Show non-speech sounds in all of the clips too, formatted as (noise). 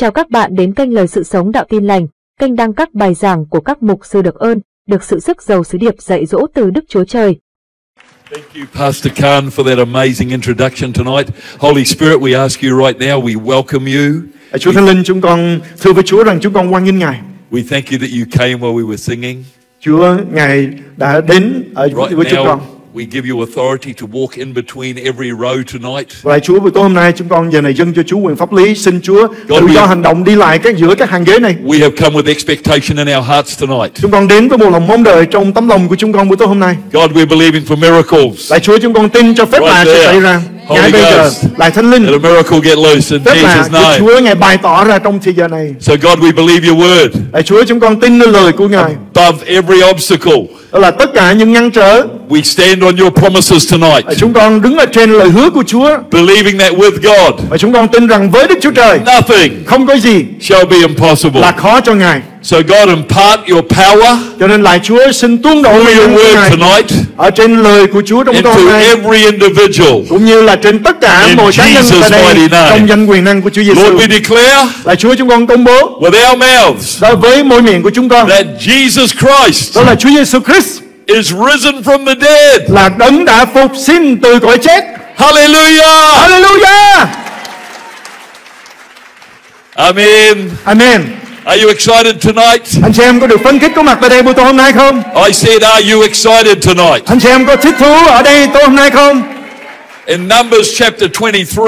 Chào các bạn đến kênh Lời Sự Sống Đạo Tin Lành, kênh đăng các bài giảng của các mục sư được ơn, được sự sức giàu sứ điệp dạy dỗ từ Đức Chúa Trời. Thank you, Pastor Khan, for that amazing introduction tonight. Holy Spirit, we ask you right now, we welcome you. Chúa Thánh Linh, chúng con thưa với Chúa rằng chúng con hoan nghênh Ngài. We thank you that you came while we were singing. Chúa, Ngài đã đến ở Right với chúng con. We give you authority to walk in between every row tonight. Và Chúa buổi tối hôm nay chúng con giờ này dâng cho Chúa quyền pháp lý, xin Chúa tự we- do hành động đi lại các giữa các hàng ghế này. We have come with expectation in our hearts tonight. Chúng con đến với một lòng mong đợi trong tấm lòng của chúng con buổi tối hôm nay. God, we're believing for miracles. Lạy Chúa chúng con tin cho phép lạ sẽ xảy ra. Holy bây giờ. Lạy Thánh Linh, Let a miracle get loose in lạ Jesus' name. Chúa Ngài bày tỏ ra trong thời giờ này. So, God, we believe your word Lạy Chúa chúng con tin nơi lời của Ngài. above every obstacle. Đó là tất cả những ngăn trở. We stand on your promises tonight, Chúng con đứng ở trên lời hứa của Chúa. believing that with God, Và chúng con tin rằng với Đức Chúa Trời nothing không có gì shall be impossible. là khó cho Ngài. So, God, impart your power Cho nên lại Chúa xin tuôn đổ your word tonight ở trên lời của Chúa trong tối nay every individual. cũng như là trên tất cả In mọi cá nhân Jesus' tại đây mighty name. trong danh quyền năng của Chúa Lord, Giêsu. we declare Là Chúa chúng con công bố with our mouths đối với môi miệng của chúng con that Jesus Christ đó là Chúa Giêsu Christ is risen from the dead. là đấng đã phục sinh từ cõi chết. Hallelujah! Hallelujah! Amen. Amen. Are you excited tonight? Anh chị em có được phấn khích có mặt tại đây buổi tối hôm nay không? I said, Are you excited tonight? Anh chị em có thích thú ở đây tối hôm nay không? In Numbers chapter 23,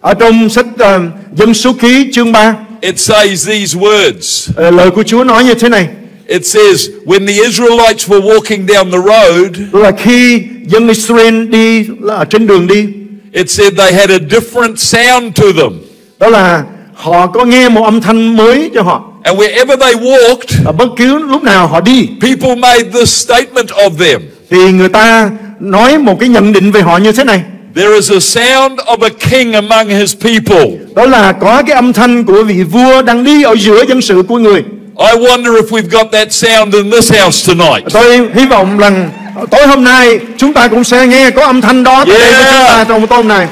Ở trong sách uh, Dân số ký chương 3 it says these words. ờ, lời của Chúa nói như thế này. It says, When the Israelites were walking down the road, là khi dân Israel đi là trên đường đi it said they had a different sound to them. đó là họ có nghe một âm thanh mới cho họ And wherever they walked, và bất cứ lúc nào họ đi people made this statement of them. thì người ta nói một cái nhận định về họ như thế này There is a sound of a king among his people. đó là có cái âm thanh của vị vua đang đi ở giữa dân sự của người I wonder if we've got that sound in this house tonight. tôi hy vọng rằng tối hôm nay chúng ta cũng sẽ nghe có âm thanh đó tại đây Yeah. chúng ta trong tối hôm nay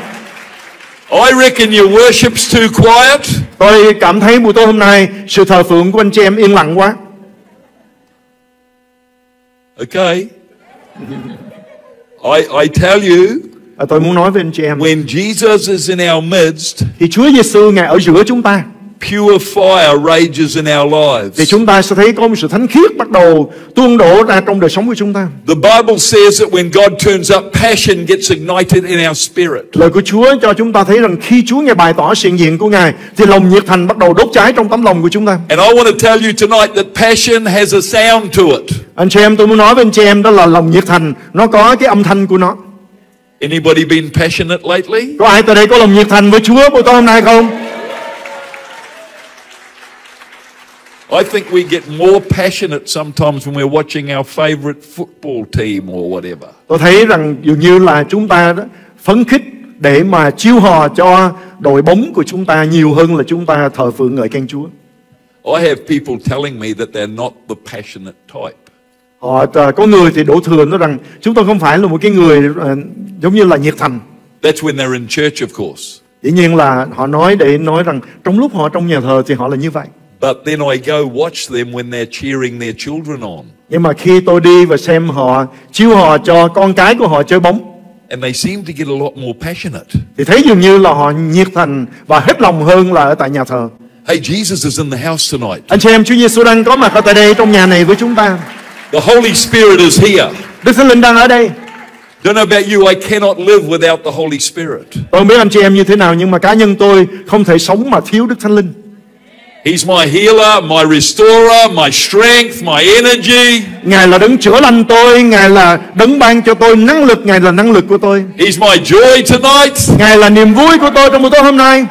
I reckon your worship's too quiet. tôi cảm thấy buổi tối hôm nay sự thờ phượng của anh chị em yên lặng quá Okay. I, I tell you, và tôi muốn nói với anh chị em when Jesus is in our midst, thì Chúa Giêsu ngài ở giữa chúng ta pure fire rages in our thì lives. chúng ta sẽ thấy có một sự thánh khiết bắt đầu tuôn đổ ra trong đời sống của chúng ta. The Bible says that when God turns up, passion gets ignited in our spirit. Lời của Chúa cho chúng ta thấy rằng khi Chúa ngài bày tỏ sự hiện diện của ngài thì lòng nhiệt thành bắt đầu đốt cháy trong tấm lòng của chúng ta. And I want to tell you tonight that passion has a sound to it. Anh chị em tôi muốn nói với anh chị em đó là lòng nhiệt thành nó có cái âm thanh của nó. Anybody been passionate lately? Có ai tại đây có lòng nhiệt thành với Chúa buổi tối hôm nay không? I think we get more passionate sometimes when we're watching our favorite football team or whatever. Tôi thấy rằng dường như là chúng ta đó phấn khích để mà chiêu hò cho đội bóng của chúng ta nhiều hơn là chúng ta thờ phượng ngợi khen Chúa. I have people telling me that they're not the passionate type. Họ à, có người thì đổ thừa nói rằng chúng tôi không phải là một cái người à, giống như là nhiệt thành. That's when they're in church, of course. Dĩ nhiên là họ nói để nói rằng trong lúc họ trong nhà thờ thì họ là như vậy. But then I go watch them when they're cheering their children on. Nhưng mà khi tôi đi và xem họ chiêu hò cho con cái của họ chơi bóng And they seem to get a lot more passionate. thì thấy dường như là họ nhiệt thành và hết lòng hơn là ở tại nhà thờ. Hey, Jesus is in the house tonight. Anh chị em Chúa Giêsu đang có mặt ở tại đây trong nhà này với chúng ta. The Holy Spirit is here. Đức Thánh Linh đang ở đây. Don't know about you, I cannot live without the Holy Spirit. Tôi không biết anh chị em như thế nào nhưng mà cá nhân tôi không thể sống mà thiếu Đức Thánh Linh. He's my healer, my restorer, my strength, my energy. Ngài là đấng chữa lành tôi, Ngài là đấng ban cho tôi năng lực, Ngài là năng lực của tôi. He's my joy tonight. Ngài là niềm vui của tôi trong buổi tối hôm nay.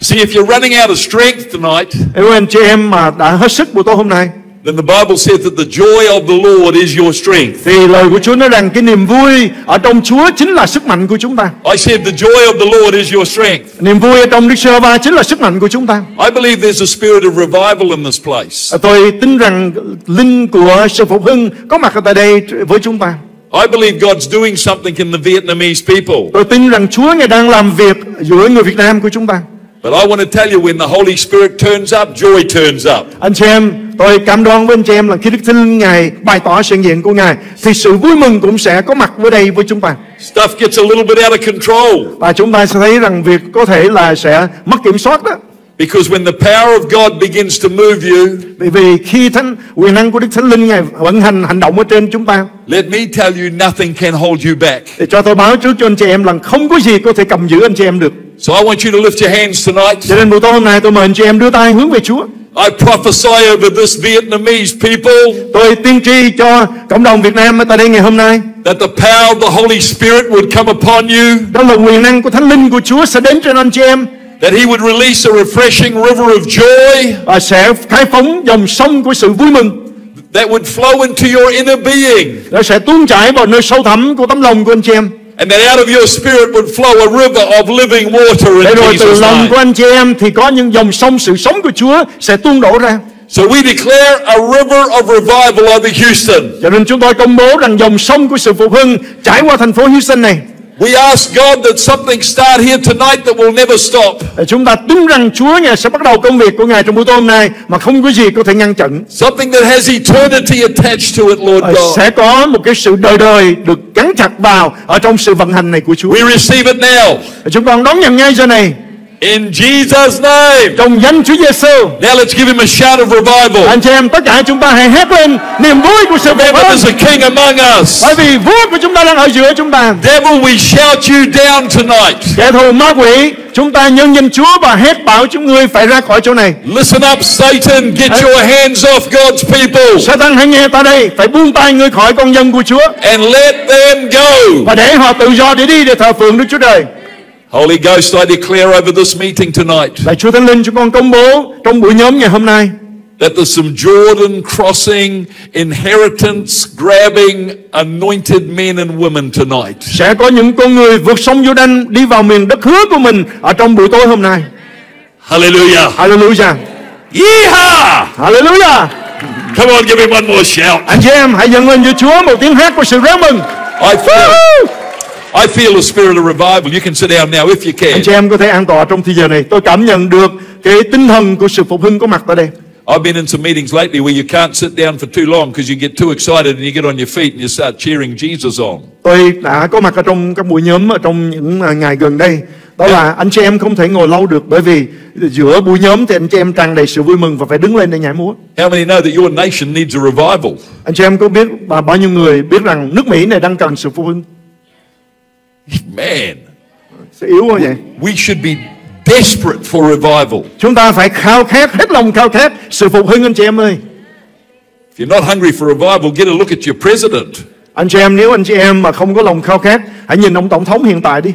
See, if you're running out of strength tonight, Nếu anh chị em mà đã hết sức buổi tối hôm nay then the Bible says that the joy of the Lord is your strength. thì lời của Chúa nói rằng cái niềm vui ở trong Chúa chính là sức mạnh của chúng ta. I said the joy of the Lord is your strength. Niềm vui ở trong Đức Sơ Va chính là sức mạnh của chúng ta. I believe there's a spirit of revival in this place. Tôi tin rằng linh của sự phục hưng có mặt ở tại đây với chúng ta. I believe God's doing something in the Vietnamese people. Tôi tin rằng Chúa Ngài đang làm việc giữa người Việt Nam của chúng ta. But I want to tell you, when the Holy Spirit turns up, joy turns up. Anh chị em, tôi cam đoan với anh chị em là khi Đức Thánh Linh Ngài bày tỏ sự hiện diện của Ngài thì sự vui mừng cũng sẽ có mặt với đây với chúng ta. Stuff gets a little bit out of control. Và chúng ta sẽ thấy rằng việc có thể là sẽ mất kiểm soát đó. Because when the power of God begins to move you, Bởi vì khi thánh quyền năng của Đức Thánh Linh Ngài vận hành hành động ở trên chúng ta let me tell you, nothing can hold you back. thì cho tôi báo trước cho anh chị em là không có gì có thể cầm giữ anh chị em được. So I want you to lift your hands tonight. Cho nên buổi tối hôm nay tôi mời anh chị em đưa tay hướng về Chúa. I prophesy over this Vietnamese people Tôi tiên tri cho cộng đồng Việt Nam ở tại đây ngày hôm nay that the power of the Holy Spirit would come upon you, đó là quyền năng của Thánh Linh của Chúa sẽ đến trên anh chị em that He would release a refreshing river of joy và sẽ khai phóng dòng sông của sự vui mừng. that would flow into your inner being. Nó sẽ tuôn chảy vào nơi sâu thẳm của tấm lòng của anh chị em. And that out of your spirit would flow a river of living water Để in rồi từ lòng của anh chị em thì có những dòng sông sự sống của Chúa sẽ tuôn đổ ra. So we declare a river of revival over Houston. Cho nên chúng tôi công bố rằng dòng sông của sự phục hưng trải qua thành phố Houston này. We ask God that something start here tonight that will never stop. Chúng ta tin rằng Chúa Ngài sẽ bắt đầu công việc của Ngài trong buổi tối hôm nay mà không có gì có thể ngăn chặn. Something that has eternity attached to it, Lord Ờ, God. Sẽ có một cái sự đời đời được gắn chặt vào ở trong sự vận hành này của Chúa. We receive it now. Chúng con đón nhận ngay giờ này In Jesus' name. trong danh Chúa Giêsu. Now let's give him a shout of revival. Anh chị em tất cả chúng ta hãy hét lên niềm vui của sự phục hưng. there's a king among us. Bởi vì vua của chúng ta đang ở giữa chúng ta. Devil, we shout you down tonight. Kẻ thù ma quỷ, chúng ta nhân danh Chúa và hét bảo chúng ngươi phải ra khỏi chỗ này. Listen up, Satan. Get your hands off God's people Satan hãy nghe ta đây, phải buông tay ngươi khỏi con dân của Chúa and let them go. và để họ tự do để đi để thờ phượng Đức Chúa Trời. Holy Ghost, I declare over this meeting tonight Lạy Chúa Thánh Linh, chúng con công bố trong buổi nhóm ngày hôm nay that there's some Jordan crossing, inheritance grabbing, anointed men and women tonight. sẽ có những con người vượt sông Jordan đi vào miền đất hứa của mình ở trong buổi tối hôm nay. Hallelujah. Hallelujah. Yeehaw! Hallelujah. Come on, give me one more shout. Anh chị em hãy dâng lên cho Chúa một tiếng hát của sự reo mừng. I feel, I feel the spirit of revival. You can sit down now if you Anh can. chị em có thể an tọa trong thời giờ này. Tôi cảm nhận được cái tinh thần của sự phục hưng có mặt tại đây. I've been in some meetings lately where you can't sit down for too long because you get too excited and you get on your feet and you start cheering Jesus on. Tôi đã có mặt ở trong các buổi nhóm ở trong những à, ngày gần đây. Đó là anh chị em không thể ngồi lâu được bởi vì giữa buổi nhóm thì anh chị em tràn đầy sự vui mừng và phải đứng lên để nhảy múa. How many know that your nation needs a revival? Anh chị em có biết và bao nhiêu người biết rằng nước Mỹ này đang cần sự phục hưng? Man, yếu quá vậy. we should be desperate for revival. Chúng ta phải khao khát hết lòng khao khát sự phục hưng anh chị em ơi. If you're not hungry for revival, get a look at your president. Anh chị em nếu anh chị em mà không có lòng khao khát, hãy nhìn ông tổng thống hiện tại đi.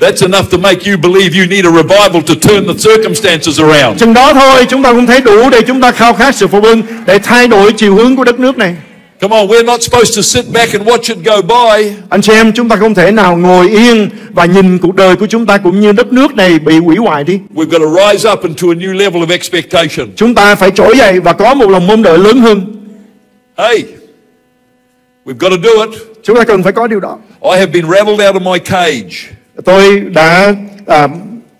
That's enough to make you believe you need a revival to turn the circumstances around. Chừng đó thôi, chúng ta cũng thấy đủ để chúng ta khao khát sự phục hưng để thay đổi chiều hướng của đất nước này. Come on, we're not supposed to sit back and watch it go by. Anh chị em, chúng ta không thể nào ngồi yên và nhìn cuộc đời của chúng ta cũng như đất nước này bị hủy hoại đi. We've got to rise up into a new level of expectation. Chúng ta phải trỗi dậy và có một lòng mong đợi lớn hơn. Hey, we've got to do it. Chúng ta cần phải có điều đó. I have been rattled out of my cage. Tôi đã à,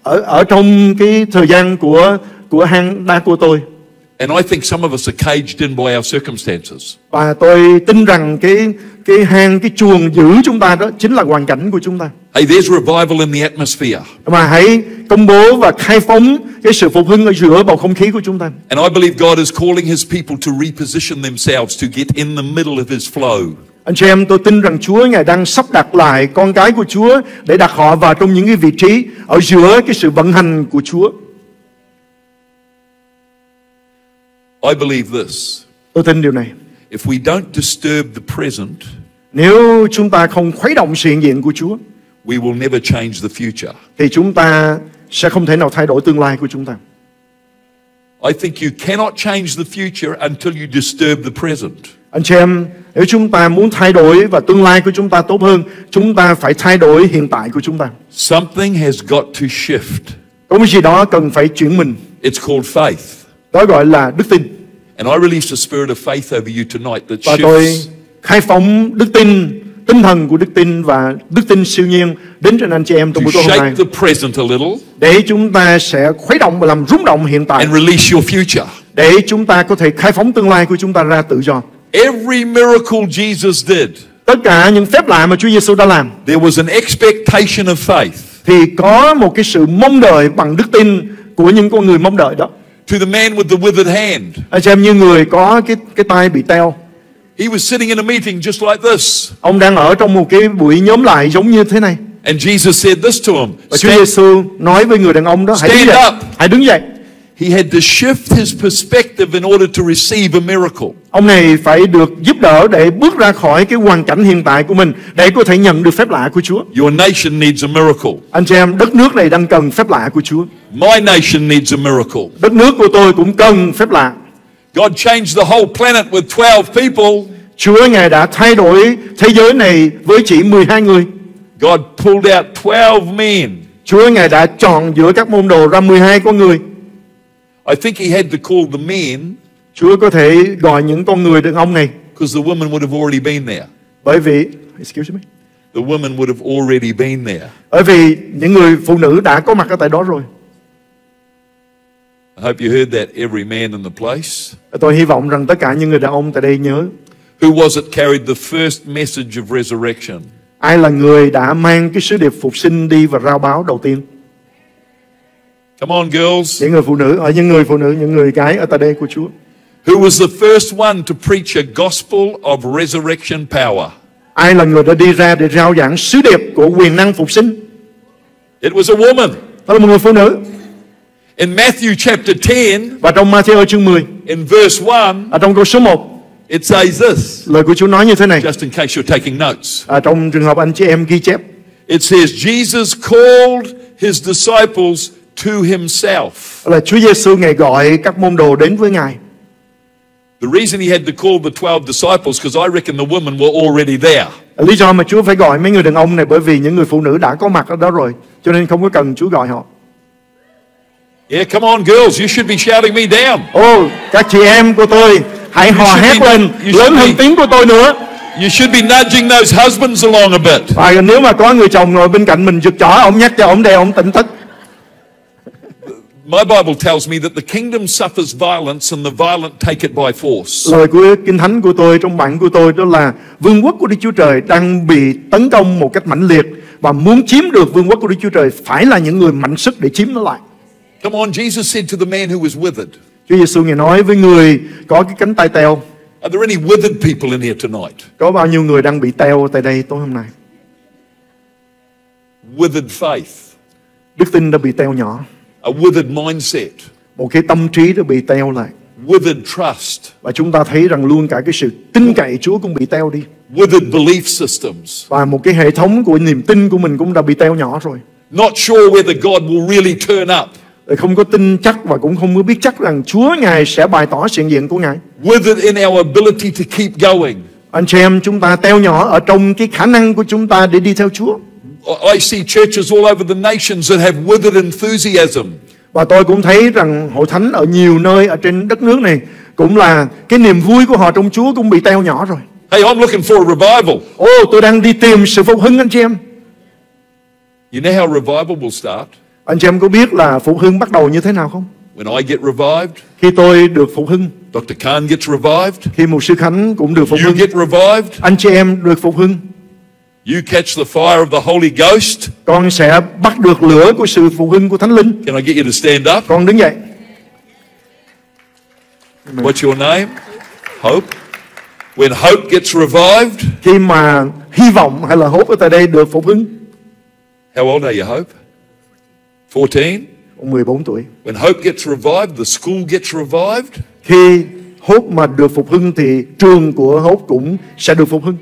ở ở trong cái thời gian của của hang đá của tôi And I think some of us are caged in by our circumstances. và tôi tin rằng cái cái hang cái chuồng giữ chúng ta đó chính là hoàn cảnh của chúng ta. Hey, there's revival in the atmosphere. Mà hãy công bố và khai phóng cái sự phục hưng ở giữa bầu không khí của chúng ta. And I believe God is calling His people to reposition themselves to get in the middle of His flow. Anh chị em tôi tin rằng Chúa Ngài đang sắp đặt lại con cái của Chúa để đặt họ vào trong những cái vị trí ở giữa cái sự vận hành của Chúa. I believe this. Tôi tin điều này. If we don't disturb the present, Nếu chúng ta không khuấy động sự hiện diện của Chúa we will never change the future. thì chúng ta sẽ không thể nào thay đổi tương lai của chúng ta. I think you cannot change the future until you disturb the present. Anh chị em, nếu chúng ta muốn thay đổi và tương lai của chúng ta tốt hơn, chúng ta phải thay đổi hiện tại của chúng ta. Something has got to shift. Có cái gì đó cần phải chuyển mình. It's called faith. Đó gọi là đức tin. And I release a spirit of faith over you tonight that Và tôi khai phóng đức tin tinh thần của đức tin và đức tin siêu nhiên đến trên anh chị em trong buổi tối hôm nay the để chúng ta sẽ khuấy động và làm rung động hiện tại and release your future. để chúng ta có thể khai phóng tương lai của chúng ta ra tự do. Every miracle Jesus did, Tất cả những phép lạ mà Chúa Giêsu đã làm there was an expectation of faith. thì có một cái sự mong đợi bằng đức tin của những con người mong đợi đó. To the man with the withered hand, Anh xem như người có cái cái tay bị teo, he was sitting in a meeting just like this. ông đang ở trong một cái buổi nhóm lại giống như thế này. And Jesus said this to him Và Chúa Giêsu nói với người đàn ông đó hãy đứng dậy, up. hãy đứng dậy. He had to shift his perspective in order to receive a miracle. Ông này phải được giúp đỡ để bước ra khỏi cái hoàn cảnh hiện tại của mình để có thể nhận được phép lạ của Chúa. Your nation needs a miracle. Anh chị em, đất nước này đang cần phép lạ của Chúa. My nation needs a miracle. Đất nước của tôi cũng cần phép lạ. God changed the whole planet with 12 people. Chúa Ngài đã thay đổi thế giới này với chỉ 12 người. God pulled out 12 men. Chúa Ngài đã chọn giữa các môn đồ ra 12 con người. I think he had to call the men Chúa có thể gọi những con người đàn ông này because the women would have already been there. bởi vì excuse me. The women would have already been there. Bởi vì những người phụ nữ đã có mặt ở tại đó rồi. I hope you heard that, every man in the place. Tôi hy vọng rằng tất cả những người đàn ông tại đây nhớ Who was it carried the first message of resurrection? ai là người đã mang cái sứ điệp phục sinh đi và rao báo đầu tiên. Come on, girls. Những người phụ nữ ở những người phụ nữ những người gái ở tại đây của Chúa. Who was the first one to preach a gospel of resurrection power? Ai là người đã đi ra để rao giảng sứ điệp của quyền năng phục sinh? It was a woman. Đó là một người phụ nữ. In Matthew chapter 10, Và trong Matthew chương 10, in verse 1, ở trong câu số 1, it says this, lời của Chúa nói như thế này. just in case you're taking notes. À, trong trường hợp anh chị em ghi chép, It says, Jesus called his disciples to himself. là Chúa Giêsu ngài gọi các môn đồ đến với ngài. The reason he had to call the 12 disciples, because I reckon the women were already there. Lý do mà Chúa phải gọi mấy người đàn ông này bởi vì những người phụ nữ đã có mặt ở đó rồi, cho nên không có cần Chúa gọi họ. Yeah, come on, girls, you should be shouting me down. Ô, các chị em của tôi, hãy hò hét lên lớn hơn tiếng của tôi nữa. You should be nudging those husbands along a bit. Và nếu mà có người chồng ngồi bên cạnh mình giật chỏ, ông nhắc cho ông để ông tỉnh thức. My Bible tells me that the kingdom suffers violence and the violent take it by force. Lời của Kinh Thánh của tôi trong bản của tôi đó là vương quốc của Đức Chúa Trời đang bị tấn công một cách mãnh liệt và muốn chiếm được vương quốc của Đức Chúa Trời phải là những người mạnh sức để chiếm nó lại. Come on, Jesus said to the man who was withered, Chúa Giêsu ngài nói với người có cái cánh tay teo, Are there any withered people in here tonight? có bao nhiêu người đang bị teo tại đây tối hôm nay? Withered faith, Đức tin đã bị teo nhỏ, a withered mindset, một cái tâm trí đã bị teo lại. withered trust, Và chúng ta thấy rằng luôn cả cái sự tin cậy Chúa cũng bị teo đi. withered belief systems, Và một cái hệ thống của niềm tin của mình cũng đã bị teo nhỏ rồi. not sure whether God will really turn up, Không có tin chắc và cũng không có biết chắc rằng Chúa Ngài sẽ bày tỏ sự diện của Ngài. withered in our ability to keep going. Anh chị em chúng ta teo nhỏ ở trong cái khả năng của chúng ta để đi theo Chúa. I see churches all over the nations that have withered enthusiasm. Và tôi cũng thấy rằng hội thánh ở nhiều nơi ở trên đất nước này cũng là cái niềm vui của họ trong Chúa cũng bị teo nhỏ rồi. Hey, I'm looking for a revival. Ô, tôi đang đi tìm sự phục hưng anh chị em. You know how revival will start? Anh chị em có biết là phục hưng bắt đầu như thế nào không? When I get revived, Khi tôi được phục hưng, Dr. Khan gets revived, khi một sư Khánh cũng được phục you hưng, get revived, anh chị em được phục hưng, you catch the fire of the Holy Ghost. con sẽ bắt được lửa của sự phục hưng của Thánh Linh. Can I get you to stand up? Con đứng dậy. What's your name? Hope. When hope gets revived, Khi mà hy vọng hay là hốt ở tại đây được phục hưng, how old are you, Hope? 14? ông 14 tuổi. When hope gets revived, the school gets revived. Khi hốt mà được phục hưng thì trường của hốt cũng sẽ được phục hưng.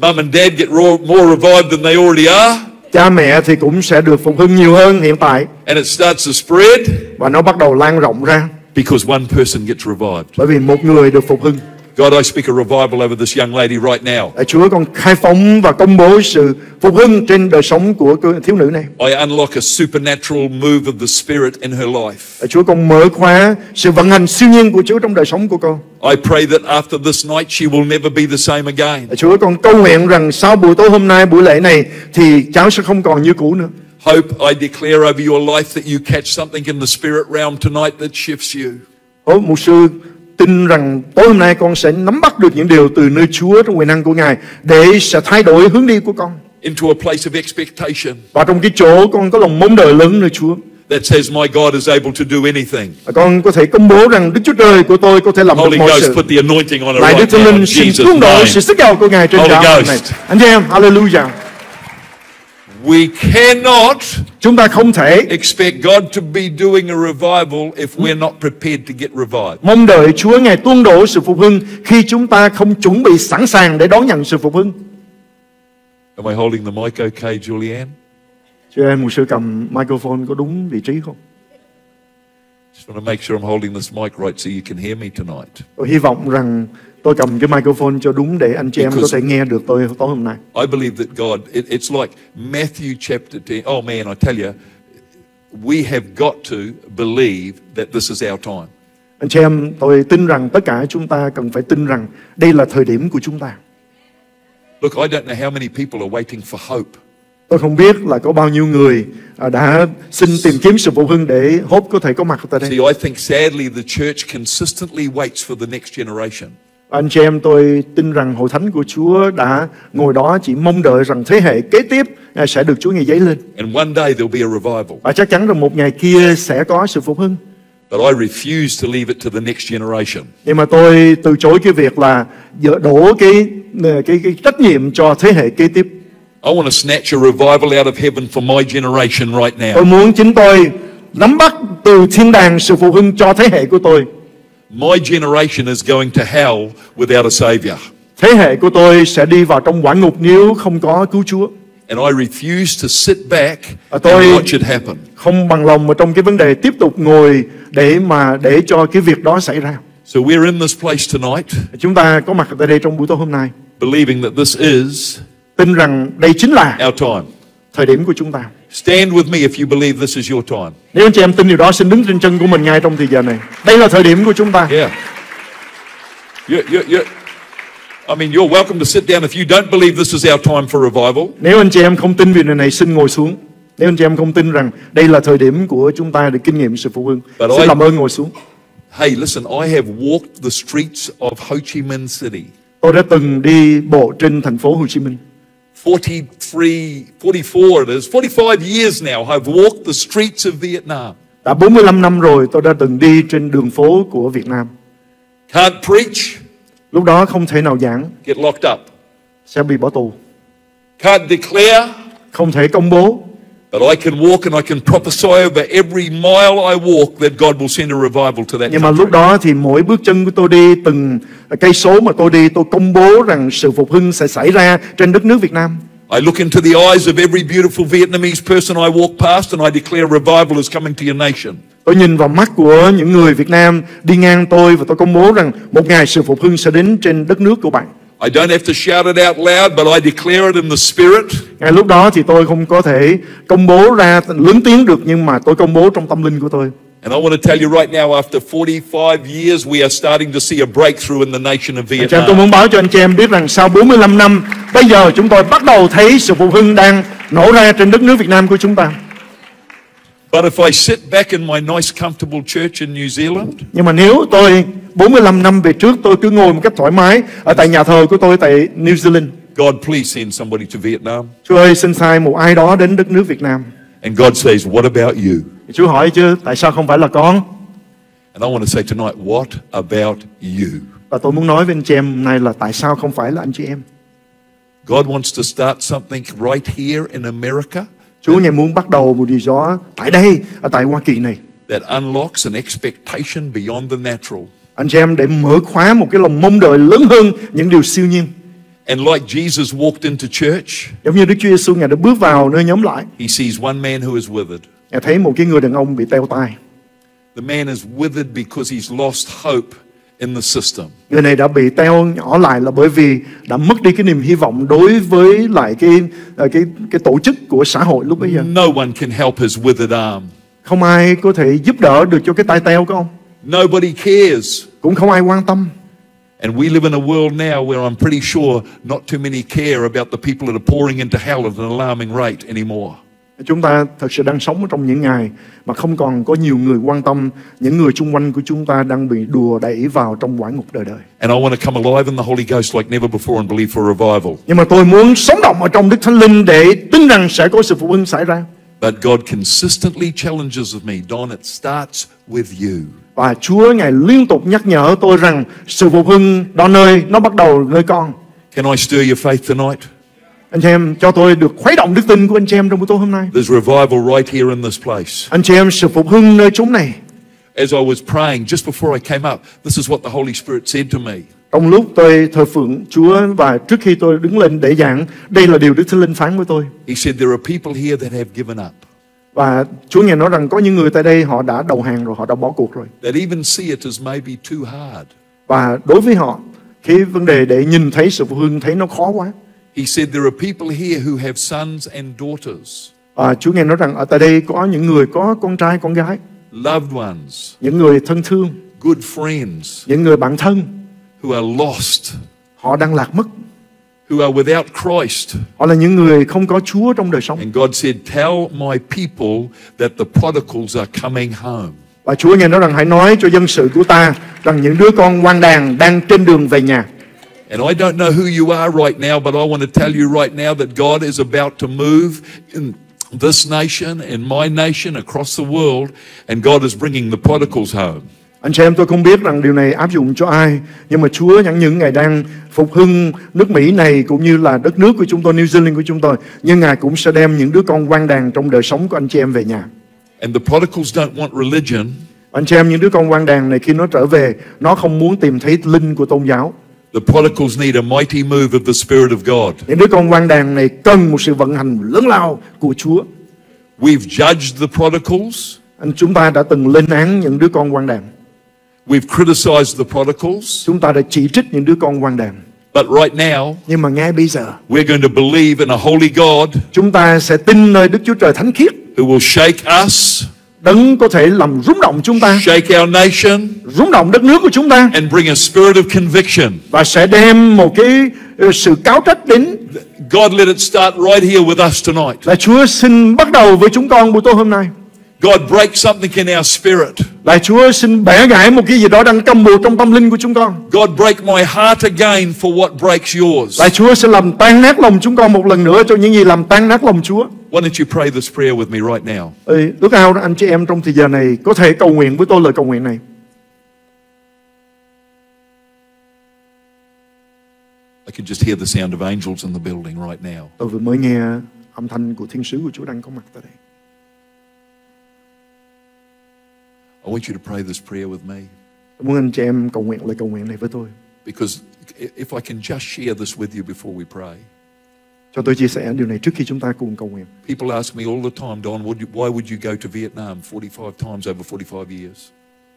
Mum and dad get more revived than they already are, Cha mẹ thì cũng sẽ được phục hưng nhiều hơn hiện tại and it starts to spread và nó bắt đầu lan rộng ra because one person gets revived. bởi vì một người được phục hưng. God, I speak a revival over this young lady right now. Chúa con khai phóng và công bố sự phục hưng trên đời sống của cô thiếu nữ này. I unlock a supernatural move of the Spirit in her life. Chúa con mở khóa sự vận hành siêu nhiên của Chúa trong đời sống của con. I pray that after this night she will never be the same again. Chúa con cầu nguyện rằng sau buổi tối hôm nay buổi lễ này thì cháu sẽ không còn như cũ nữa. Hope I declare over your life that you catch something in the spirit realm tonight that shifts you. Ôi, một sư tin rằng tối hôm nay con sẽ nắm bắt được những điều từ nơi Chúa trong quyền năng của Ngài để sẽ thay đổi hướng đi của con. into a place of expectation Và trong cái chỗ con có lòng mong đợi lớn nơi Chúa. that says, My God is able to do anything. Và con có thể công bố rằng Đức Chúa Trời của tôi có thể làm được Holy mọi Ghost, sự. put the anointing on Lại Đức in Linh xin tuôn đổ sự sức giàu của Ngài trên Holy giáo này. Anh chị em, hallelujah. We cannot Chúng ta không thể expect God to be doing a revival if we're not prepared to get revived. mong đợi Chúa Ngài tuôn đổ sự phục hưng khi chúng ta không chuẩn bị sẵn sàng để đón nhận sự phục hưng. Am I holding the mic okay, Julianne? Cho em một sư cầm microphone có đúng vị trí không? Just want to make sure I'm holding this mic right so you can hear me tonight. Tôi hy vọng rằng tôi cầm cái microphone cho đúng để anh chị em có thể nghe được tôi tối hôm nay. I believe that God, it, it's like Matthew chapter 10. Oh man, I tell you, we have got to believe that this is our time. Anh chị em, tôi tin rằng tất cả chúng ta cần phải tin rằng đây là thời điểm của chúng ta. Look, I don't know how many people are waiting for hope. Tôi không biết là có bao nhiêu người à, đã xin tìm kiếm sự phục hưng để hốt có thể có mặt tại đây. See, I think sadly the church consistently waits for the next generation. Anh chị em tôi tin rằng hội thánh của Chúa đã ngồi đó chỉ mong đợi rằng thế hệ kế tiếp à, sẽ được Chúa ngài dấy lên. And one day there'll be a revival. Và chắc chắn rằng một ngày kia sẽ có sự phục hưng. But I refuse to leave it to the next generation. Nhưng mà tôi từ chối cái việc là dỡ đổ cái cái cái trách nhiệm cho thế hệ kế tiếp. I want to snatch a revival out of heaven for my generation right Tôi now. muốn chính tôi nắm bắt từ thiên đàng sự phục hưng cho thế hệ của tôi. My generation is going to hell without a savior. Thế hệ của tôi sẽ đi vào trong quả ngục nếu không có cứu Chúa. And I refuse to sit back À, and tôi- watch it happen. Không bằng lòng mà trong cái vấn đề tiếp tục ngồi để mà để cho cái việc đó xảy ra. So we're in this place tonight, Chúng ta có mặt tại đây trong buổi tối hôm nay. believing that this is Tin rằng đây chính là our time. thời điểm của chúng ta. Stand with me if you believe this is your time. Nếu anh chị em tin điều đó, xin đứng trên chân của mình ngay trong thời giờ này. Đây là thời điểm của chúng ta. Yeah. You, you, you, I mean, you're welcome to sit down if you don't believe this is our time for revival. Nếu anh chị em không tin việc này này, xin ngồi xuống. Nếu anh chị em không tin rằng đây là thời điểm của chúng ta để kinh nghiệm sự phục hưng, But xin I- làm ơn ngồi xuống. Hey, listen, I have walked the streets of Ho Chi Minh City. Tôi đã từng đi bộ trên thành phố Hồ Chí Minh. 43, 44 it is, 45 years now, I've walked the streets of Vietnam. Đã 45 năm rồi tôi đã từng đi trên đường phố của Việt Nam. Can't preach, Lúc đó không thể nào giảng, get locked up. sẽ bị bỏ tù. Can't declare, Không thể công bố, but I can walk and I can prophesy over every mile I walk that God will send a revival to that Nhưng mà lúc đó thì mỗi bước chân của tôi đi từng cây số mà tôi đi tôi công bố rằng sự phục hưng sẽ xảy ra trên đất nước Việt Nam. I look into the eyes of every beautiful Vietnamese person I walk past and I declare revival is coming to your nation. Tôi nhìn vào mắt của những người Việt Nam đi ngang tôi và tôi công bố rằng một ngày sự phục hưng sẽ đến trên đất nước của bạn. I don't have to shout it out loud, but I declare it in the spirit. Ngay lúc đó thì tôi không có thể công bố ra lớn tiếng được nhưng mà tôi công bố trong tâm linh của tôi. And I want to tell you right now, after 45 years, we are starting to see a breakthrough in the nation of Cho nên tôi Vietnam. muốn báo cho anh chị em biết rằng sau 45 năm bây giờ chúng tôi bắt đầu thấy sự phục hưng đang nổ ra trên đất nước Việt Nam của chúng ta. But if I sit back in my nice, comfortable church in New Zealand, Nhưng mà nếu tôi 45 năm về trước tôi cứ ngồi một cách thoải mái ở tại nhà thờ của tôi tại New Zealand. God, please send somebody to Vietnam. Chúa ơi xin sai một ai đó đến đất nước Việt Nam. And God says, What about you? Chúa hỏi chứ tại sao không phải là con? And I want to say tonight, What about you? Và tôi muốn nói với anh chị em hôm nay là tại sao không phải là anh chị em? God wants to start something right here in America Chúa ngài muốn bắt đầu một điều đó tại đây ở tại Hoa Kỳ này. that unlocks an expectation beyond the natural. Anh chị em để mở khóa một cái lòng mong đợi lớn hơn những điều siêu nhiên. And like Jesus walked into church, Giống như Đức Chúa Giêsu ngài đã bước vào nơi nhóm lại, he sees one man who is withered. ngài thấy một cái người đàn ông bị teo tai. The man is withered because he's lost hope in the system. Người này đã bị teo nhỏ lại là bởi vì đã mất đi cái niềm hy vọng đối với lại cái ờ, cái cái tổ chức của xã hội lúc bấy giờ. No one can help his withered arm. Không ai có thể giúp đỡ được cho cái tay teo của ông. Nobody cares. Cũng không ai quan tâm. And we live in a world now where I'm pretty sure not too many care about the people that are pouring into hell at an alarming rate anymore. Chúng ta thật sự đang sống trong những ngày mà không còn có nhiều người quan tâm những người xung quanh của chúng ta đang bị đùa đẩy vào trong quả ngục đời đời. And I want to come alive in the Holy Ghost like never before and believe for revival. Nhưng mà tôi muốn sống động ở trong Đức Thánh Linh để tin rằng sẽ có sự phục hưng xảy ra. But God consistently challenges me, Don, it starts with you. Và Chúa Ngài liên tục nhắc nhở tôi rằng sự phục hưng đó nơi nó bắt đầu nơi con. Can I stir your faith tonight? Anh chị em cho tôi được khuấy động đức tin của anh chị em trong buổi tối hôm nay. There's revival right here in this place. Anh chị em sự phục hưng nơi chúng này. As I was praying just before I came up, this is what the Holy Spirit said to me. Trong lúc tôi thờ phượng Chúa và trước khi tôi đứng lên để giảng, đây là điều Đức Thánh Linh phán với tôi. He said, There are people here that have given up, Và Chúa nghe nói rằng có những người tại đây họ đã đầu hàng rồi, họ đã bỏ cuộc rồi. that even see it as maybe too hard. Và đối với họ, cái vấn đề để nhìn thấy sự phục hưng thấy nó khó quá. He said, There are people here who have sons and daughters, Và Chúa nghe nói rằng ở tại đây có những người có con trai, con gái, loved ones, những người thân thương, good friends những người bạn thân, who are lost, họ đang lạc mất. who are without Christ. Họ là những người không có Chúa trong đời sống. And God said, Tell my people that the prodigals are coming home. Và Chúa nghe nói rằng hãy nói cho dân sự của ta rằng những đứa con quan đàn đang trên đường về nhà. And I don't know who you are right now, but I want to tell you right now that God is about to move in this nation, in my nation, across the world, and God is bringing the prodigals home. Anh chị em tôi không biết rằng điều này áp dụng cho ai Nhưng mà Chúa chẳng những Ngài đang phục hưng nước Mỹ này Cũng như là đất nước của chúng tôi, New Zealand của chúng tôi. Nhưng Ngài cũng sẽ đem những đứa con quan đàn trong đời sống của anh chị em về nhà. And the prodigals don't want religion, Anh chị em những đứa con quan đàn này khi nó trở về Nó không muốn tìm thấy linh của tôn giáo the prodigals need a mighty move of the Spirit of God. Những đứa con quan đàn này cần một sự vận hành lớn lao của Chúa. We've judged the prodigals, anh Chúng ta đã từng lên án những đứa con quan đàn we've criticized the prodigals, Chúng ta đã chỉ trích những đứa con quan đàn but right now, Nhưng mà ngay bây giờ we're going to believe in a holy God Chúng ta sẽ tin nơi Đức Chúa Trời Thánh Khiết. who will shake us, Đấng có thể làm rung động chúng ta shake our nation, Rung động đất nước của chúng ta and bring a spirit of conviction. Và sẽ đem một cái ờ, sự cáo trách đến God, let it start right here with us tonight. Là Chúa xin bắt đầu với chúng con buổi tối hôm nay God, break something in our spirit. Là Chúa xin bẻ gãy một cái gì đó đang căm buộc trong tâm linh của chúng con God, break my heart again for what breaks yours. Là Chúa sẽ làm tan nát lòng chúng con một lần nữa Cho những gì làm tan nát lòng Chúa Why don't you pray this prayer with me right now? Ừ, ao anh chị em trong thời giờ này Có thể cầu nguyện với tôi lời cầu nguyện này I can just hear the sound of angels in the building right now. Tôi vừa mới nghe âm thanh của thiên sứ của Chúa đang có mặt tại đây I want you to pray this prayer with me Tôi muốn anh chị em cầu nguyện lời cầu nguyện này với tôi because if I can just share this with you before we pray. Cho tôi chia sẻ điều này trước khi chúng ta cùng cầu nguyện. People ask me all the time, Don, would you, why would you go to Vietnam 45 times over 45 years?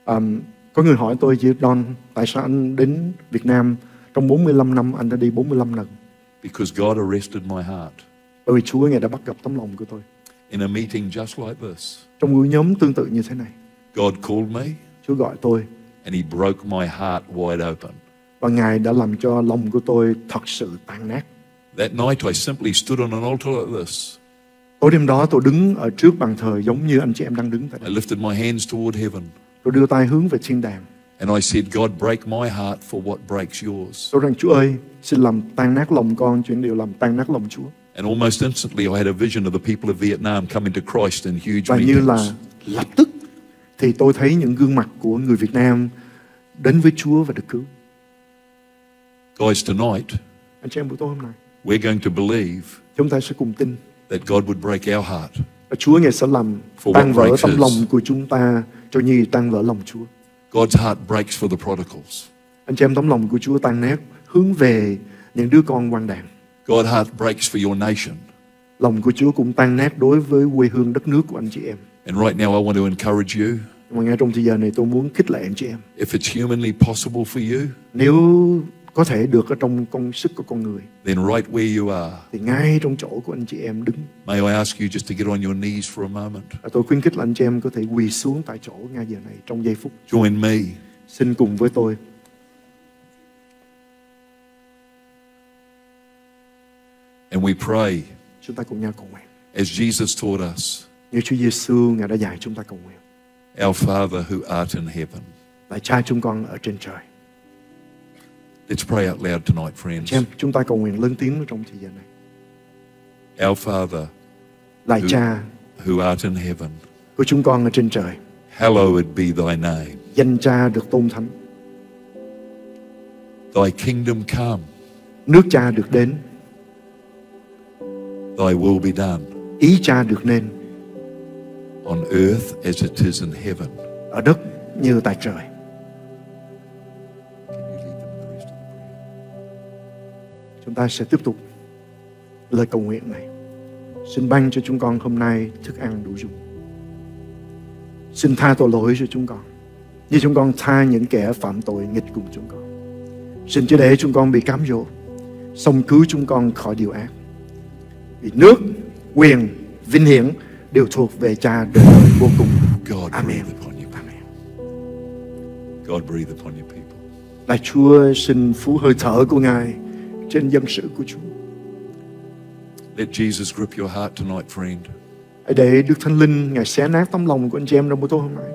um, Có người hỏi tôi Don Tại sao anh đến Việt Nam Trong 45 năm anh đã đi 45 lần? Because God arrested my heart. Bởi vì Chúa Ngài đã bắt gặp tấm lòng của tôi. In a meeting just like this. Trong buổi nhóm tương tự như thế này. God called me. Chúa gọi tôi. And He broke my heart wide open. Và Ngài đã làm cho lòng của tôi thật sự tan nát That night, I simply stood on an altar like this. Tối đêm đó tôi đứng ở trước bàn thờ Giống như anh chị em đang đứng tại I đây lifted my hands toward heaven. Tôi đưa tay hướng về thiên đàng. And I said, God, break my heart for what breaks yours. Tôi rằng Chúa ơi Xin làm tan nát lòng con Chuyện điều làm tan nát lòng Chúa. And almost instantly, I had a vision of the people of Vietnam coming to Christ in huge Và như là lập tức Thì tôi thấy những gương mặt của người Việt Nam Đến với Chúa và được cứu. Guys, tonight, Anh chị em buổi tối hôm nay we're going to believe Chúng ta sẽ cùng tin that God would break our heart. Và Chúa Ngài sẽ làm tan vỡ tâm lòng của chúng ta Cho như tan vỡ lòng Chúa God's heart breaks for the prodigals. Anh chị em tấm lòng của Chúa tan nát Hướng về những đứa con quan đàn God's heart breaks for your nation. Lòng của Chúa cũng tan nát đối với quê hương đất nước của anh chị em And right now, I want to encourage you. Mà ngay trong thời giờ này tôi muốn khích lệ anh chị em. If it's humanly possible for you, Nếu có thể được ở trong công sức của con người then right where you are, thì ngay trong chỗ của anh chị em đứng. may I ask you just to get on your knees for a moment. Tôi khuyến khích là anh chị em có thể quỳ xuống tại chỗ ngay giờ này trong giây phút. Join me. Xin cùng với tôi And we pray chúng ta cùng nhau cầu nguyện. as Jesus taught us Như Chúa Giêsu ngài đã dạy chúng ta cầu nguyện. Our Father who art in heaven. Lạy Cha chúng con ở trên trời. Let's pray out loud tonight, friends. Chị em, chúng ta cầu nguyện lớn tiếng trong thời giờ này. Our Father Lạy Ừ. Cha who art in heaven, của chúng con ở trên trời, hallowed be thy name. danh Cha được tôn thánh, Thy kingdom come, nước Cha được đến, thy will be done ý Cha được nên on earth as it is in heaven. ở đất như tại trời. Chúng ta sẽ tiếp tục lời cầu nguyện này. Xin ban cho chúng con hôm nay thức ăn đủ dùng. Xin tha tội lỗi cho chúng con. Như chúng con tha những kẻ phạm tội nghịch cùng chúng con. Xin chứ để chúng con bị cám dỗ. Xong cứu chúng con khỏi điều ác. Vì nước, quyền, vinh hiển đều thuộc về cha đời đời vô cùng. God Amen. God breathe upon your people. Lạy Chúa xin phú hơi thở của Ngài trên dân sự của Chúa. Let Jesus grip your heart tonight, friend. Hãy để Đức Thánh Linh Ngài xé nát tấm lòng của anh chị em trong buổi tối hôm nay.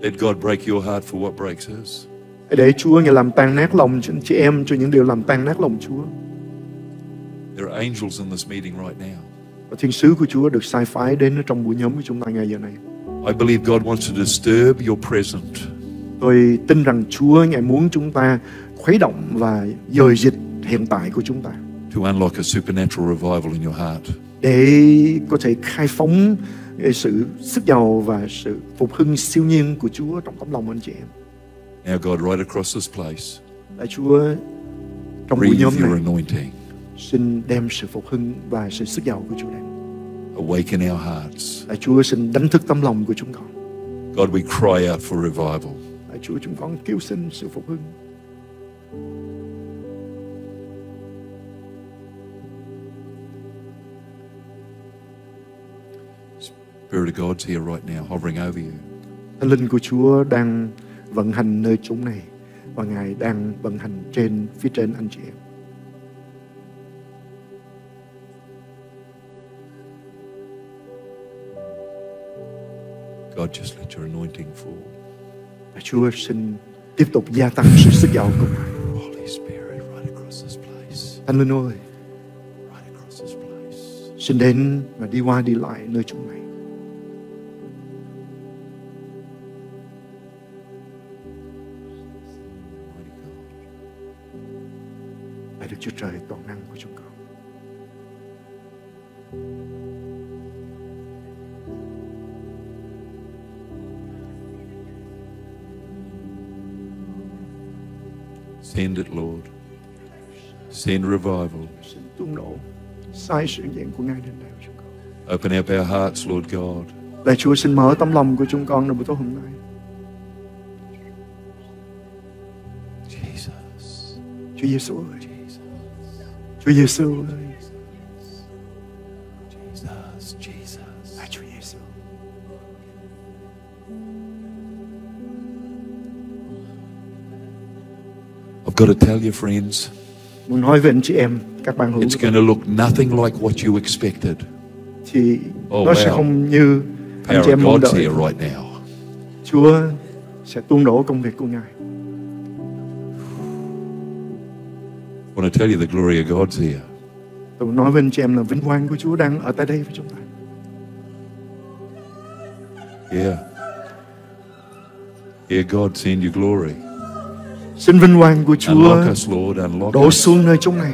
Let God break your heart for what breaks His. Hãy để Chúa Ngài làm tan nát lòng cho anh chị em cho những điều làm tan nát lòng Chúa. There are angels in this meeting right now. Và thiên sứ của Chúa được sai phái đến ở trong buổi nhóm của chúng ta ngày giờ này. I believe God wants to disturb your present Tôi tin rằng Chúa Ngài muốn chúng ta khuấy động và dời dịch hiện tại của chúng ta to unlock a supernatural revival in your heart. để có thể khai phóng cái sự sức giàu và sự phục hưng siêu nhiên của Chúa trong tấm lòng anh chị em. Now, God, right across this place, Lạy Chúa trong buổi nhóm your này anointing, xin đem sự phục hưng và sự sức giàu của Chúa đến. awaken our hearts. Lạy Chúa xin đánh thức tấm lòng của chúng con. God, we cry out for revival. Lạy Chúa chúng con kêu xin sự phục hưng. Spirit of God's here right now, hovering over you. Thánh linh của Chúa đang vận hành nơi chúng này và Ngài đang vận hành trên phía trên anh chị em. God, just let your anointing fall. Chúa xin tiếp tục gia tăng sự sức giàu của Ngài. Holy Spirit, right across this place. Thánh linh ơi, Right across this place. xin đến và đi qua đi lại nơi chúng này. Lạy Đức Chúa Trời toàn năng của chúng con. Send it, Lord. Send revival. Xin tuôn đổ sai sự diện của Ngài đến đây của chúng con. Open up our hearts, Lord God. Lạy Chúa xin mở tấm lòng của chúng con trong buổi tối hôm nay. Jesus. Chúa Giêsu ơi, Jesus. Chúa Giêsu ơi, got to tell you, friends, Muốn nói với anh chị em, các bạn hữu it's going to look nothing like what you expected. thì Oh, nó sẽ wow. không như anh Power chị em mong đợi. here right now. Chúa sẽ tuôn đổ công việc của Ngài. I want to tell you the glory of God's here. Tôi nói với anh chị em là vinh quang của Chúa đang ở tại đây với chúng ta. Yeah. Yeah, God send you glory. Xin vinh quang của Chúa đổ xuống nơi chúng này.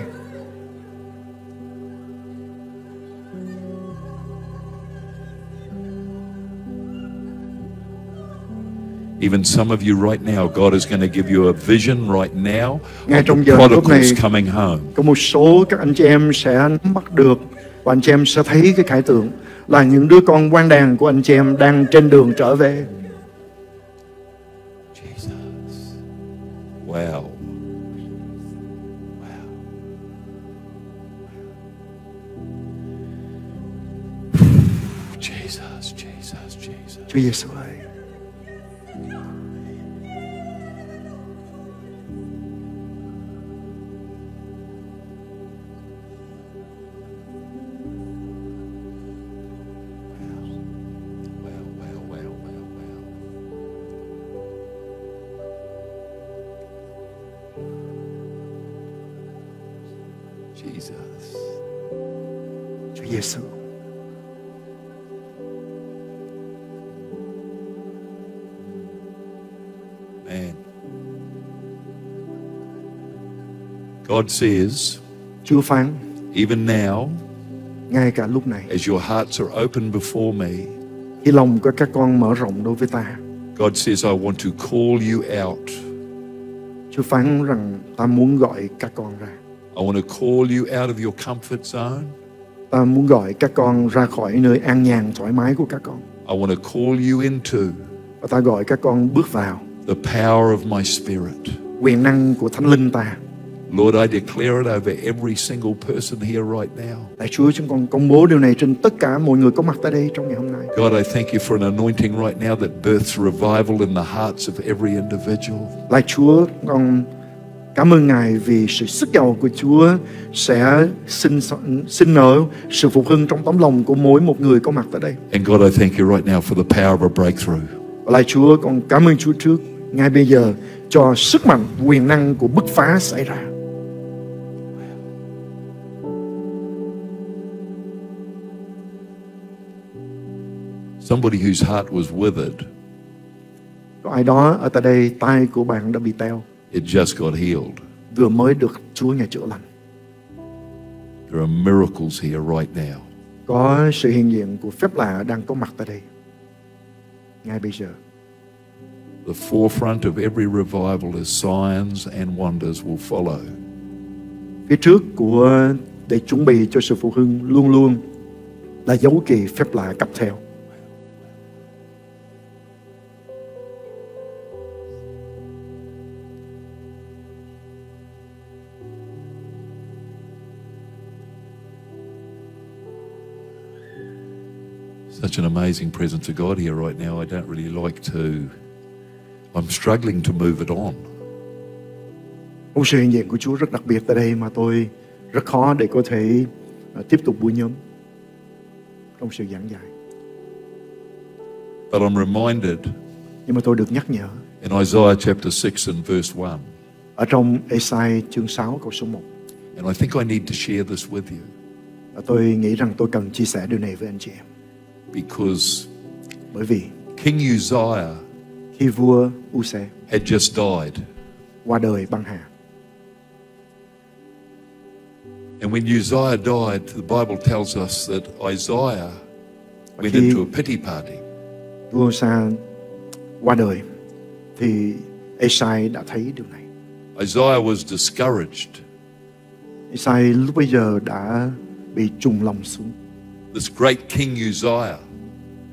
Even some of you right now, God is going to give you a vision right now Ngay trong the giờ phút này- coming home. Có một số các anh chị em sẽ bắt được và anh chị em sẽ thấy cái khải tượng là những đứa con quan đàn của anh chị em đang trên đường trở về. Wow. Wow. (sighs) Jesus, Jesus, Jesus. God says, Chúa phán even now, ngay cả lúc này as your hearts are open before me, khi lòng của các con mở rộng đối với ta, God says, I want to call you out. Chúa phán rằng ta muốn gọi các con ra. I want to call you out of your comfort zone. Ta muốn gọi các con ra khỏi nơi an nhàn thoải mái của các con. I want to call you into Và ta gọi các con bước vào the power of my spirit. quyền năng của Thánh Linh ta. Lord, I declare it over every single person here right now. Lạy Chúa, chúng con công bố điều này trên tất cả mọi người có mặt tại đây trong ngày hôm nay. God, I thank you for an anointing right now that births revival in the hearts of every individual. Lạy Chúa, con cảm ơn Ngài vì sự sức giàu của Chúa sẽ sinh sinh nở sự phục hưng trong tấm lòng của mỗi một người có mặt tại đây. And God, I thank you right now for the power of a breakthrough. Lạy Chúa, con cảm ơn Chúa trước ngay bây giờ cho sức mạnh quyền năng của bứt phá xảy ra. Somebody whose heart was withered, Có ai đó ở tại đây tay của bạn đã bị teo, it just got healed. vừa mới được Chúa ngài chữa lành. There are miracles here right now. Có sự hiện diện của phép lạ đang có mặt tại đây. Ngay bây giờ. The forefront of every revival is signs and wonders will follow. Phía trước của để chuẩn bị cho sự phục hưng luôn luôn là dấu kỳ phép lạ cặp theo. Such an amazing presence of God here right now. I don't really like to. I'm struggling to move it on. Một sự hiện diện của Chúa rất đặc biệt tại đây mà tôi rất khó để có thể ờ, tiếp tục buổi nhóm trong sự giảng dạy. But I'm reminded Nhưng mà tôi được nhắc nhở in Isaiah chapter 6 and verse 1. ở trong Esai chương 6 câu số 1 And I think I need to share this with you tôi nghĩ rằng tôi cần chia sẻ điều này với anh chị em because bởi vì King Uzziah khi vua Use had just died. qua đời băng hà And when Uzziah died, the Bible tells us that Isaiah went into a pity party. vua Sa qua đời thì Esai đã thấy điều này Isaiah was discouraged. Esai lúc bây giờ đã bị trùng lòng xuống This great King Uzziah,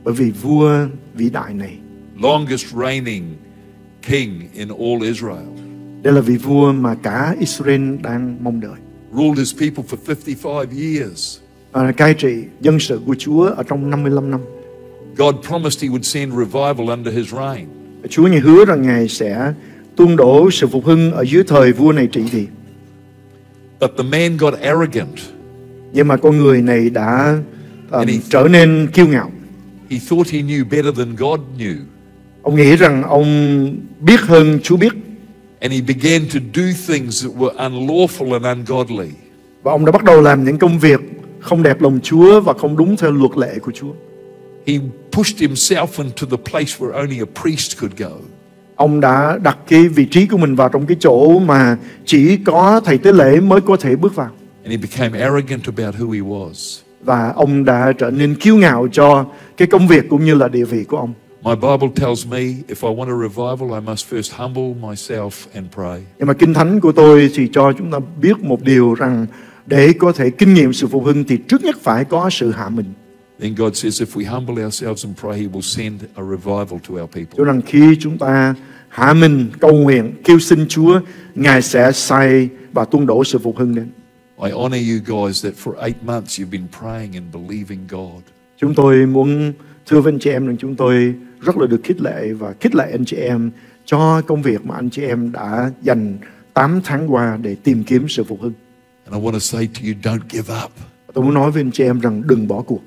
bởi vì vua vĩ đại này longest reigning king in all Israel, đây là vị vua mà cả Israel đang mong đợi ruled his people for 55 years. và cai trị dân sự của Chúa ở trong 55 năm God promised he would send revival under his reign. Chúa ngài hứa rằng ngài sẽ tuôn đổ sự phục hưng ở dưới thời vua này trị vì But the man got arrogant. nhưng mà con người này đã um, And he- trở nên kiêu ngạo He thought he knew better than God knew. ông nghĩ rằng ông biết hơn Chúa biết And he began to do things that were unlawful and ungodly. và ông đã bắt đầu làm những công việc không đẹp lòng Chúa và không đúng theo luật lệ của Chúa He pushed himself into the place where only a priest could go. ông đã đặt cái vị trí của mình vào trong cái chỗ mà chỉ có thầy tế lễ mới có thể bước vào And he became arrogant about who he was. Và ông đã trở nên kiêu ngạo cho cái công việc cũng như là địa vị của ông My Bible tells me if I want a revival, I must first humble myself and pray. nhưng mà kinh thánh của tôi thì cho chúng ta biết một điều rằng để có thể kinh nghiệm sự phục hưng thì trước nhất phải có sự hạ mình. Then God says, if we humble ourselves and pray, He will send a revival to our people. Cho rằng khi chúng ta hạ mình cầu nguyện kêu xin Chúa, Ngài sẽ sai và tuôn đổ sự phục hưng đến. I honor you guys that for eight months you've been praying and believing God. Chúng tôi muốn thưa với anh chị em rằng chúng tôi rất là được khích lệ và khích lệ anh chị em cho công việc mà anh chị em đã dành 8 tháng qua để tìm kiếm sự phục hưng. And I want to say to you, don't give up. Tôi muốn nói với anh chị em rằng đừng bỏ cuộc.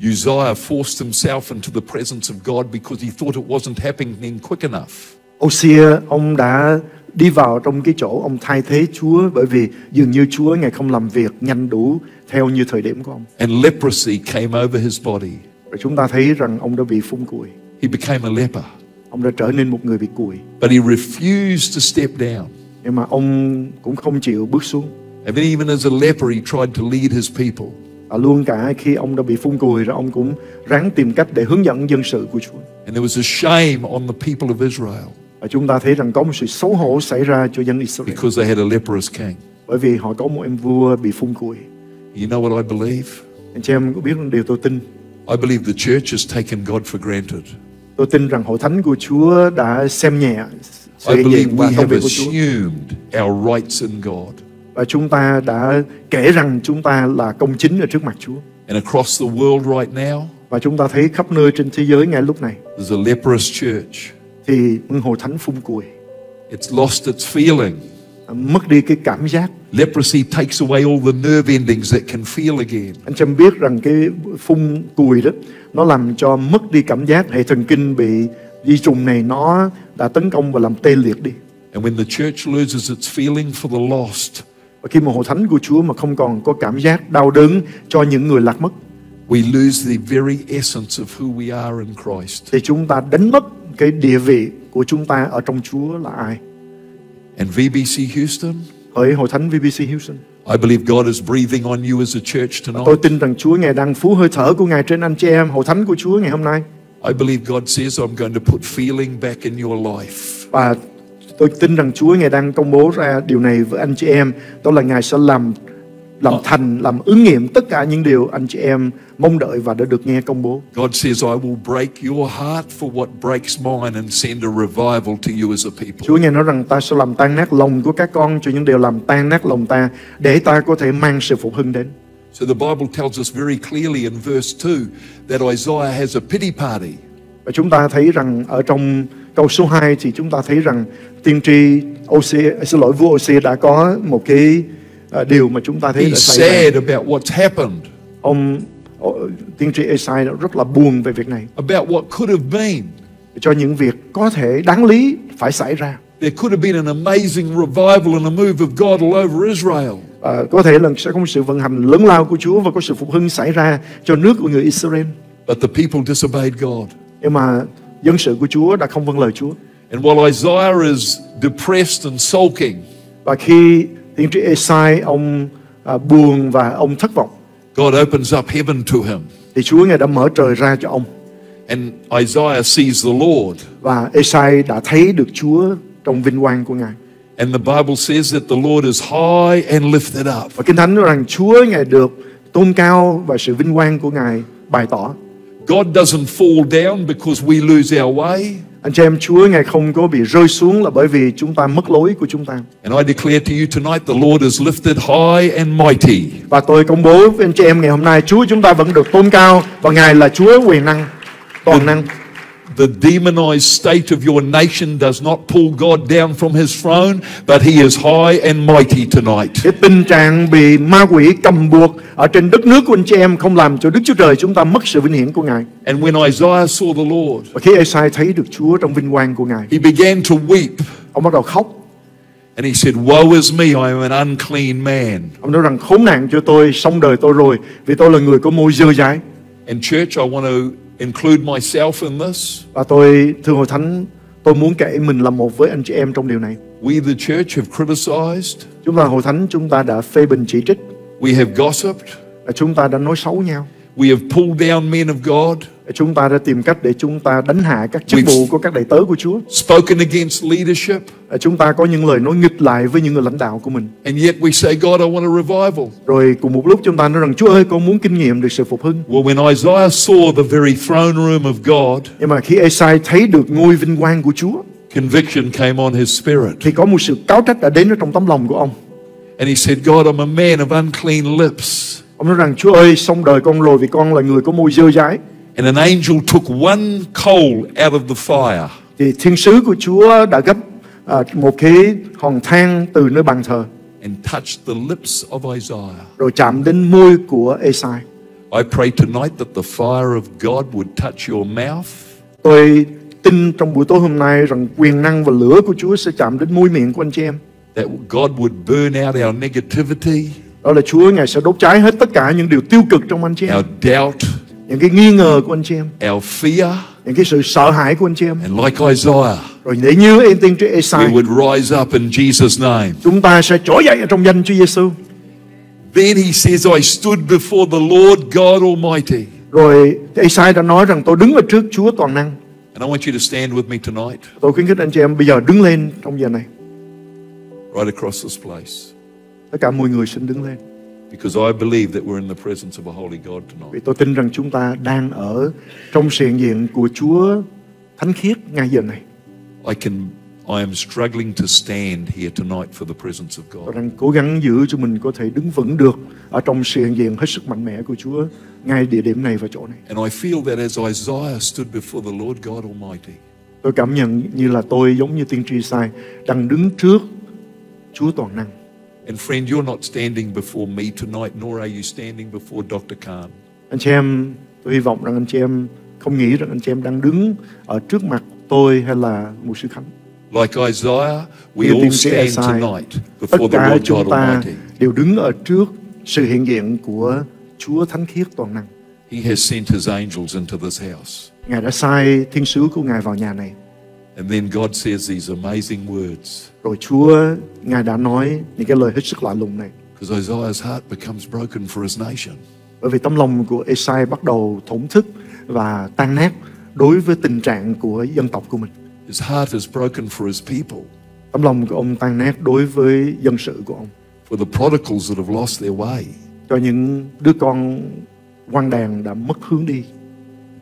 Uzziah forced himself into the presence of God because he thought it wasn't happening quick enough. Osia ông đã đi vào trong cái chỗ ông thay thế Chúa bởi vì dường như Chúa ngài không làm việc nhanh đủ theo như thời điểm của ông. And leprosy came over his body. Và chúng ta thấy rằng ông đã bị phun cùi. He became a leper. Ông đã trở nên một người bị cùi. But he refused to step down. Nhưng mà ông cũng không chịu bước xuống. And then even as a leper, he tried to lead his people. Và luôn cả khi ông đã bị phun cùi rồi ông cũng ráng tìm cách để hướng dẫn dân sự của Chúa. And there was a shame on the people of Israel Và chúng ta thấy rằng có một sự xấu hổ xảy ra cho dân Israel because they had a leprous king. bởi vì họ có một em vua bị phun cùi. You know what I believe? Anh chị em có biết điều tôi tin? I believe the church has taken God for granted. Tôi tin rằng hội thánh của Chúa đã xem nhẹ sự I believe we have assumed our rights in God. Và chúng ta đã kể rằng chúng ta là công chính ở trước mặt Chúa. And across the world right now, Và chúng ta thấy khắp nơi trên thế giới ngay lúc này there's a leprous church. Thì hội thánh phun cùi It's lost its feeling. mất đi cái cảm giác. Leprosy takes away all the nerve endings that can feel again. Anh em biết rằng cái phun cùi đó nó làm cho mất đi cảm giác hệ thần kinh bị di trùng này nó đã tấn công và làm tê liệt đi. And when the church loses its feeling for the lost, Và khi mà hội thánh của Chúa mà không còn có cảm giác đau đớn cho những người lạc mất we lose the very essence of who we are in Christ. thì chúng ta đánh mất cái địa vị của chúng ta ở trong Chúa là ai. And VBC Houston, Hỡi hội thánh VBC Houston, I believe God is breathing on you as a church tôi tonight. tin rằng Chúa ngài đang phú hơi thở của ngài trên anh chị em hội thánh của Chúa ngày hôm nay I believe God says, I'm going to put feeling back in your life. và tôi tin rằng Chúa ngài đang công bố ra điều này với anh chị em đó là ngài sẽ làm làm thành làm ứng nghiệm tất cả những điều anh chị em mong đợi và đã được nghe công bố. God says, I will break your heart for what breaks mine and send a revival to you as a people. Chúa nghe nói rằng ta sẽ làm tan nát lòng của các con cho những điều làm tan nát lòng ta để ta có thể mang sự phục hưng đến. So the Bible tells us very clearly in verse 2 that Isaiah has a pity party. Và chúng ta thấy rằng ở trong câu số 2 thì chúng ta thấy rằng tiên tri Osia, xin lỗi vua Osia đã có một cái điều mà chúng ta thấy đã He's xảy ra. sad about what's happened, Ông ờ, tiên tri Esai rất là buồn về việc này about what could have been. cho những việc có thể đáng lý phải xảy ra. There could have been an amazing revival and a move of God all over Israel. À, có thể là sẽ có một sự vận hành lớn lao của Chúa và có sự phục hưng xảy ra cho nước của người Israel. But the people disobeyed God. Nhưng mà dân sự của Chúa đã không vâng lời Chúa. And while Isaiah is depressed and sulking, Và khi tiên tri Esai ông à, buồn và ông thất vọng God opens up heaven to him. thì Chúa ngài đã mở trời ra cho ông And Isaiah sees the Lord. và Esai đã thấy được Chúa trong vinh quang của ngài. And the Bible says that the Lord is high and lifted up. Và Kinh Thánh nói rằng Chúa ngài được tôn cao và sự vinh quang của ngài bày tỏ. God doesn't fall down because we lose our way. Anh chị em Chúa ngài không có bị rơi xuống là bởi vì chúng ta mất lối của chúng ta. And I declare to you tonight the Lord is lifted high and mighty. Và tôi công bố với anh chị em ngày hôm nay Chúa chúng ta vẫn được tôn cao và ngài là Chúa quyền năng, toàn năng. The demonized state of your nation does not pull God down from his throne, but he is high and mighty tonight. Cái tình trạng bị ma quỷ cầm buộc ở trên đất nước của anh chị em không làm cho Đức Chúa Trời chúng ta mất sự vinh hiển của Ngài. And when Isaiah saw the Lord, Và khi Esai thấy được Chúa trong vinh quang của Ngài, he began to weep. ông bắt đầu khóc. And he said, Woe is me, I am an unclean man. Ông nói rằng khốn nạn cho tôi, xong đời tôi rồi, vì tôi là người có môi dơ dãi. And church, I want to include myself in this. Và tôi, thưa Hội Thánh, tôi muốn kể mình là một với anh chị em trong điều này. We, the church, have criticized, Chúng ta Hội Thánh, chúng ta đã phê bình chỉ trích, we have gossiped, chúng ta đã nói xấu nhau. we have pulled down men of God, Chúng ta đã tìm cách để chúng ta đánh hạ các chức vụ của các đầy tớ của Chúa. spoken against leadership, Chúng ta có những lời nói nghịch lại với những người lãnh đạo của mình. and yet we say, God, I want a revival. Rồi cùng một lúc chúng ta nói rằng Chúa ơi con muốn kinh nghiệm được sự phục hưng. Well, when Isaiah saw the very throne room of God, Nhưng mà khi Esai thấy được ngôi vinh quang của Chúa conviction came on his spirit. thì có một sự cáo trách đã đến ở trong tấm lòng của ông. And he said, God, I'm a man of unclean lips. Ông nói rằng Chúa ơi xong đời con rồi vì con là người có môi dơ dái. And an angel took one coal out of the fire Thì thiên sứ của Chúa đã gấp à, một cái hòn than từ nơi bàn thờ and touched the lips of Isaiah. rồi chạm đến môi của Esai. I pray tonight that the fire of God would touch your mouth Tôi tin trong buổi tối hôm nay rằng quyền năng và lửa của Chúa sẽ chạm đến môi miệng của anh chị em. that God would burn out our negativity, Đó là Chúa Ngài sẽ đốt cháy hết tất cả những điều tiêu cực trong anh chị em. our doubt, Những cái nghi ngờ của anh chị em. our fear, Những cái sự sợ hãi của anh chị em. and like Isaiah, Rồi để như em tiên tri we Esai would rise up in Jesus' name. Chúng ta sẽ trỗi dậy trong danh Chúa Giêsu. Then he says, I stood before the Lord God Almighty. Rồi Esai đã nói rằng tôi đứng ở trước Chúa toàn năng. And I want you to stand with me tonight, Tôi khuyến khích anh chị em bây giờ đứng lên trong giờ này. right across this place, Tất cả mọi người xin đứng lên. Because I believe that we're in the presence of a holy God Vì tonight. tôi tin rằng chúng ta đang ở trong sự hiện diện của Chúa thánh khiết ngay giờ này. I can, I am struggling to stand here tonight for the presence of Tôi God. đang cố gắng giữ cho mình có thể đứng vững được ở trong sự hiện diện hết sức mạnh mẽ của Chúa ngay địa điểm này và chỗ này. And I feel that as Isaiah stood before the Lord God Almighty, Tôi cảm nhận như là tôi giống như tiên tri sai đang đứng trước Chúa toàn năng. And friend, you're not standing before me tonight, nor are you standing before Dr. Khan. Anh chị em, tôi hy vọng rằng anh chị em không nghĩ rằng anh chị em đang đứng ở trước mặt tôi hay là một sư khánh. Like Isaiah, we all stand tonight before the Lord God Almighty. đều đứng ở trước sự hiện diện của Chúa thánh khiết toàn năng. He has sent his angels into this house. Ngài đã sai thiên sứ của Ngài vào nhà này. And then God says these amazing words. Rồi Chúa, Ngài đã nói những cái lời hết sức lạ lùng này. Because Isaiah's heart becomes broken for his nation. Bởi vì tấm lòng của Esai bắt đầu thổn thức và tan nát đối với tình trạng của dân tộc của mình. His heart is broken for his people, Tấm lòng của ông tan nát đối với dân sự của ông. for the prodigals that have lost their way. Cho những đứa con quan đàn đã mất hướng đi.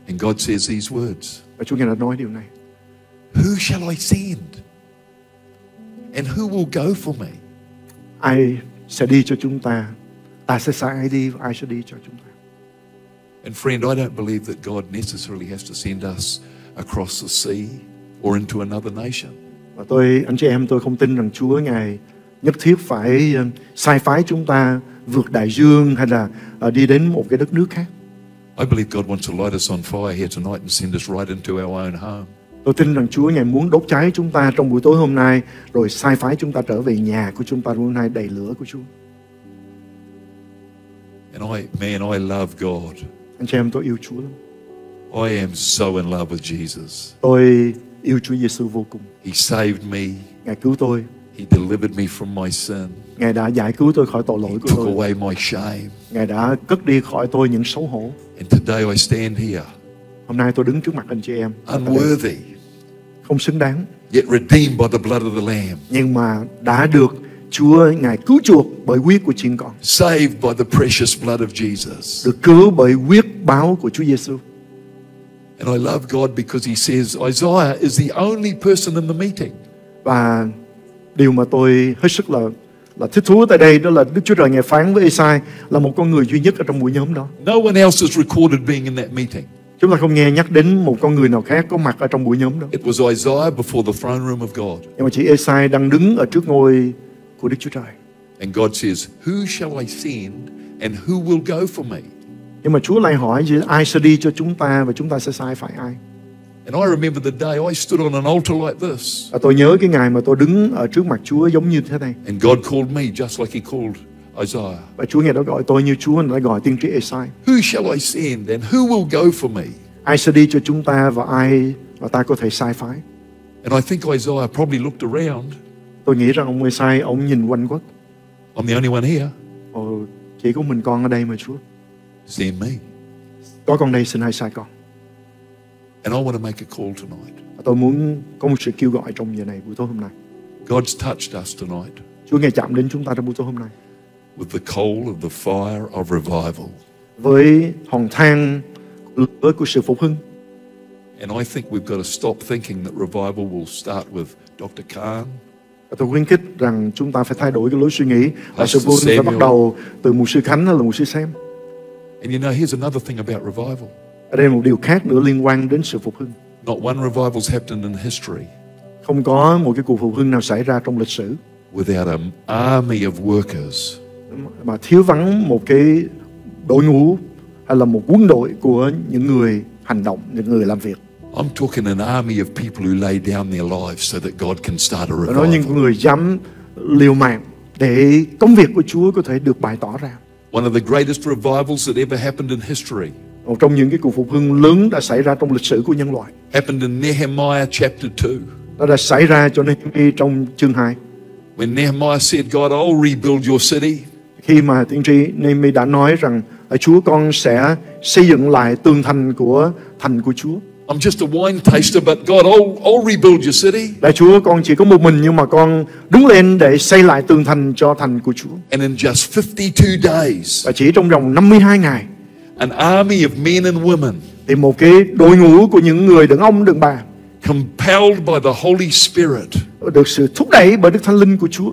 And God says these words Và Chúa Ngài đã nói điều này. Who shall I send? And who will go for me? Ai sẽ đi cho chúng ta? Ta sẽ sai ai đi? Ai sẽ đi cho chúng ta? And friend, I don't believe that God necessarily has to send us across the sea or into another nation. Và tôi, anh chị em, tôi không tin rằng Chúa Ngài nhất thiết phải ờ, sai phái chúng ta vượt đại dương hay là ờ, đi đến một cái đất nước khác. I believe God wants to light us on fire here tonight and send us right into our own home. Tôi tin rằng Chúa Ngài muốn đốt cháy chúng ta trong buổi tối hôm nay rồi sai phái chúng ta trở về nhà của chúng ta hôm nay đầy lửa của Chúa. And I, man, I love God. Anh chị em tôi yêu Chúa lắm. I am so in love with Jesus. Tôi yêu Chúa Giêsu vô cùng. He saved me. Ngài cứu tôi. He delivered me from my sin. Ngài đã giải cứu tôi khỏi tội lỗi He của took tôi. away my shame. Ngài đã cất đi khỏi tôi những xấu hổ. And today I stand here, Hôm nay tôi đứng trước mặt anh chị em. unworthy, Không xứng đáng. yet redeemed by the blood of the Lamb, Nhưng mà đã được Chúa Ngài cứu chuộc bởi huyết của chiên con. saved by the precious blood of Jesus. Được cứu bởi huyết báo của Chúa Giêsu. And I love God because He says Isaiah is the only person in the meeting. Và điều mà tôi hết sức là là thích thú tại đây đó là Đức Chúa Trời Ngài phán với Esai là một con người duy nhất ở trong buổi nhóm đó. No one else is recorded being in that meeting. Chúng ta không nghe nhắc đến một con người nào khác có mặt ở trong buổi nhóm đó. It was Isaiah before the throne room of God. Nhưng mà chỉ Esai đang đứng ở trước ngôi của Đức Chúa Trời. And God says, Who shall I send and who will go for me? Nhưng mà Chúa lại hỏi gì ai sẽ đi cho chúng ta và chúng ta sẽ sai phải ai. And I remember the day I stood on an altar like this. Và tôi nhớ cái ngày mà tôi đứng ở trước mặt Chúa giống như thế này. And God called me just like He called Isaiah. Và Chúa Ngài đã gọi tôi như Chúa đã gọi tiên tri Esai. Who shall I send and who will go for me? Ai sẽ đi cho chúng ta và ai mà ta có thể sai phái. And I think Isaiah probably looked around. Tôi nghĩ rằng ông Esai, ông nhìn quanh quất. I'm the only one here. Ồ, chỉ có mình con ở đây mà Chúa. Send me. Có con đây xin hãy sai con. And I want to make a call tonight. Tôi muốn có một sự kêu gọi trong giờ này buổi tối hôm nay. God's touched us tonight Chúa ngài chạm đến chúng ta trong buổi tối hôm nay with the coal of the fire of revival. với hòn than lửa của sự phục hưng. And I think we've got to stop thinking that revival will start with Dr. Khan tôi khuyến khích rằng chúng ta phải thay đổi cái lối suy nghĩ và sự Pastor vui phải bắt đầu từ mục sư Khánh hay là mục sư Sam. And you know, here's another thing about revival. Ở đây một điều khác nữa liên quan đến sự phục hưng. Not one revival's happened in history Không có một cái cuộc phục hưng nào xảy ra trong lịch sử without an army of workers mà thiếu vắng một cái đội ngũ hay là một quân đội của những người hành động, những người làm việc. I'm talking an army of people who lay down their lives so that God can start a Và nói những revival. người dám liều mạng để công việc của Chúa có thể được bày tỏ ra. One of the greatest revivals that ever happened in history Một trong những cái cuộc phục hưng lớn đã xảy ra trong lịch sử của nhân loại. happened in Nehemiah chapter 2. Nó đã xảy ra cho Nehemi trong chương 2. When Nehemiah said, God, I'll rebuild your city. Khi mà tiên tri Nehemi đã nói rằng "Ở Chúa con sẽ xây dựng lại tường thành của thành của Chúa. I'm just a wine taster, but God, I'll, I'll rebuild your city. Đại Chúa con chỉ có một mình nhưng mà con đứng lên để xây lại tường thành cho thành của Chúa. And in just 52 days, Và chỉ trong vòng 52 ngày an army of men and women, thì một cái đội ngũ của những người đàn ông đàn bà compelled by the Holy Spirit, được sự thúc đẩy bởi Đức Thánh Linh của Chúa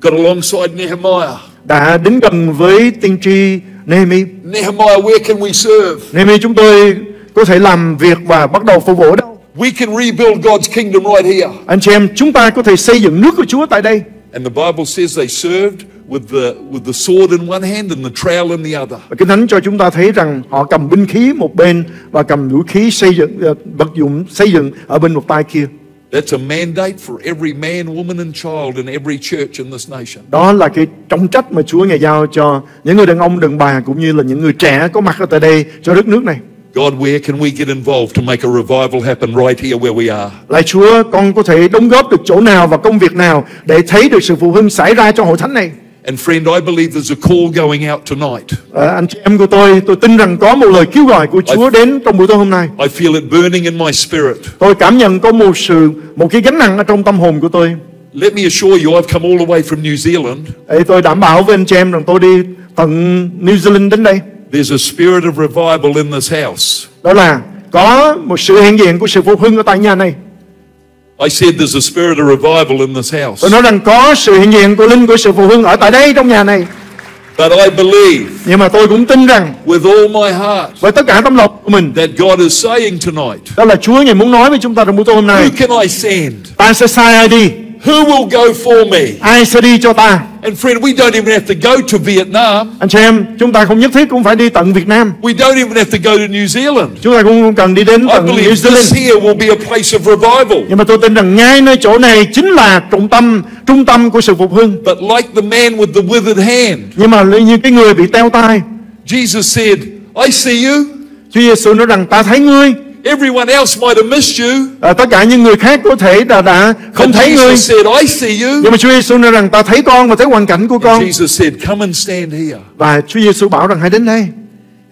got alongside Nehemiah. Đã đến gần với tiên tri Nehemi. Nehemiah, where can we serve? Nehemi chúng tôi có thể làm việc và bắt đầu phục vụ đâu? We can rebuild God's kingdom right here. Anh chị em, chúng ta có thể xây dựng nước của Chúa tại đây. And the Bible says they served with the, with the sword in one hand and the trowel in the other. Và Kinh Thánh cho chúng ta thấy rằng họ cầm binh khí một bên và cầm vũ khí xây dựng ờ, vật dụng xây dựng ở bên một tay kia. That's a mandate for every man, woman, and child in every church in this nation. Đó là cái trọng trách mà Chúa ngài giao cho những người đàn ông đàn bà cũng như là những người trẻ có mặt ở tại đây cho đất nước này. God, where can we get involved to make a revival happen right here where we are? Lạy Chúa, con có thể đóng góp được chỗ nào và công việc nào để thấy được sự phụ hưng xảy ra trong hội thánh này. And friend, I believe there's a call going out tonight. Ờ, anh chị em của tôi, tôi tin rằng có một lời kêu gọi của Chúa đến trong buổi tối hôm nay. I feel it burning in my spirit. Tôi cảm nhận có một sự một cái gánh nặng ở trong tâm hồn của tôi. Let me assure you, I've come all the way from New Zealand. Để tôi đảm bảo với anh chị em rằng tôi đi tận New Zealand đến đây. There's a spirit of revival in this house. Đó là có một sự hiện diện của sự phục hưng ở tại nhà này. I said there's a spirit of revival in this house. Tôi nói rằng có sự hiện diện của linh của sự phục hưng ở tại đây trong nhà này. But I believe Nhưng mà tôi cũng tin rằng with all my heart với tất cả tấm lòng của mình, that God is saying tonight, đó là Chúa ngày muốn nói với chúng ta trong buổi tối hôm nay. Who can I send? Ta sẽ sai ai đi? Who will go for me? Ai sẽ đi cho ta? And friend, we don't even have to go to Vietnam. Anh chị em, chúng ta không nhất thiết cũng phải đi tận Việt Nam. We don't even have to go to New Zealand. Chúng ta cũng không cần đi đến I tận New believe this Zealand. here will be a place of revival. Nhưng mà tôi tin rằng ngay nơi chỗ này chính là trung tâm, trung tâm của sự phục hưng. But like the man with the withered hand, Nhưng mà như cái người bị teo tai, Jesus said, I see you. Chúa Giêsu nói rằng ta thấy ngươi. Everyone else might have missed you. À, tất cả những người khác có thể đã đã không But thấy ngươi. Jesus said, I see you. Nhưng mà Chúa Giêsu nói rằng ta thấy con và thấy hoàn cảnh của con. Jesus said, Come and stand here. Và Chúa Giêsu bảo rằng hãy đến đây.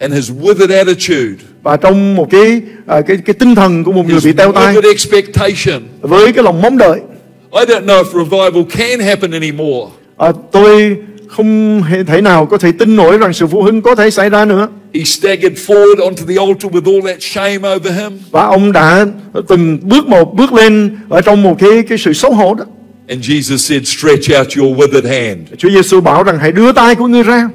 And his withered attitude, Và trong một cái à, cái cái tinh thần của một người bị teo withered expectation. với cái lòng mong đợi. I don't know if revival can happen anymore. À, tôi không hề thể nào có thể tin nổi rằng sự phụ hưng có thể xảy ra nữa. He staggered forward onto the altar with all that shame over him. Và ông đã từng bước một bước lên ở trong một cái cái sự xấu hổ đó. And Jesus said, Stretch out your withered hand. Chúa Giêsu bảo rằng hãy đưa tay của ngươi ra.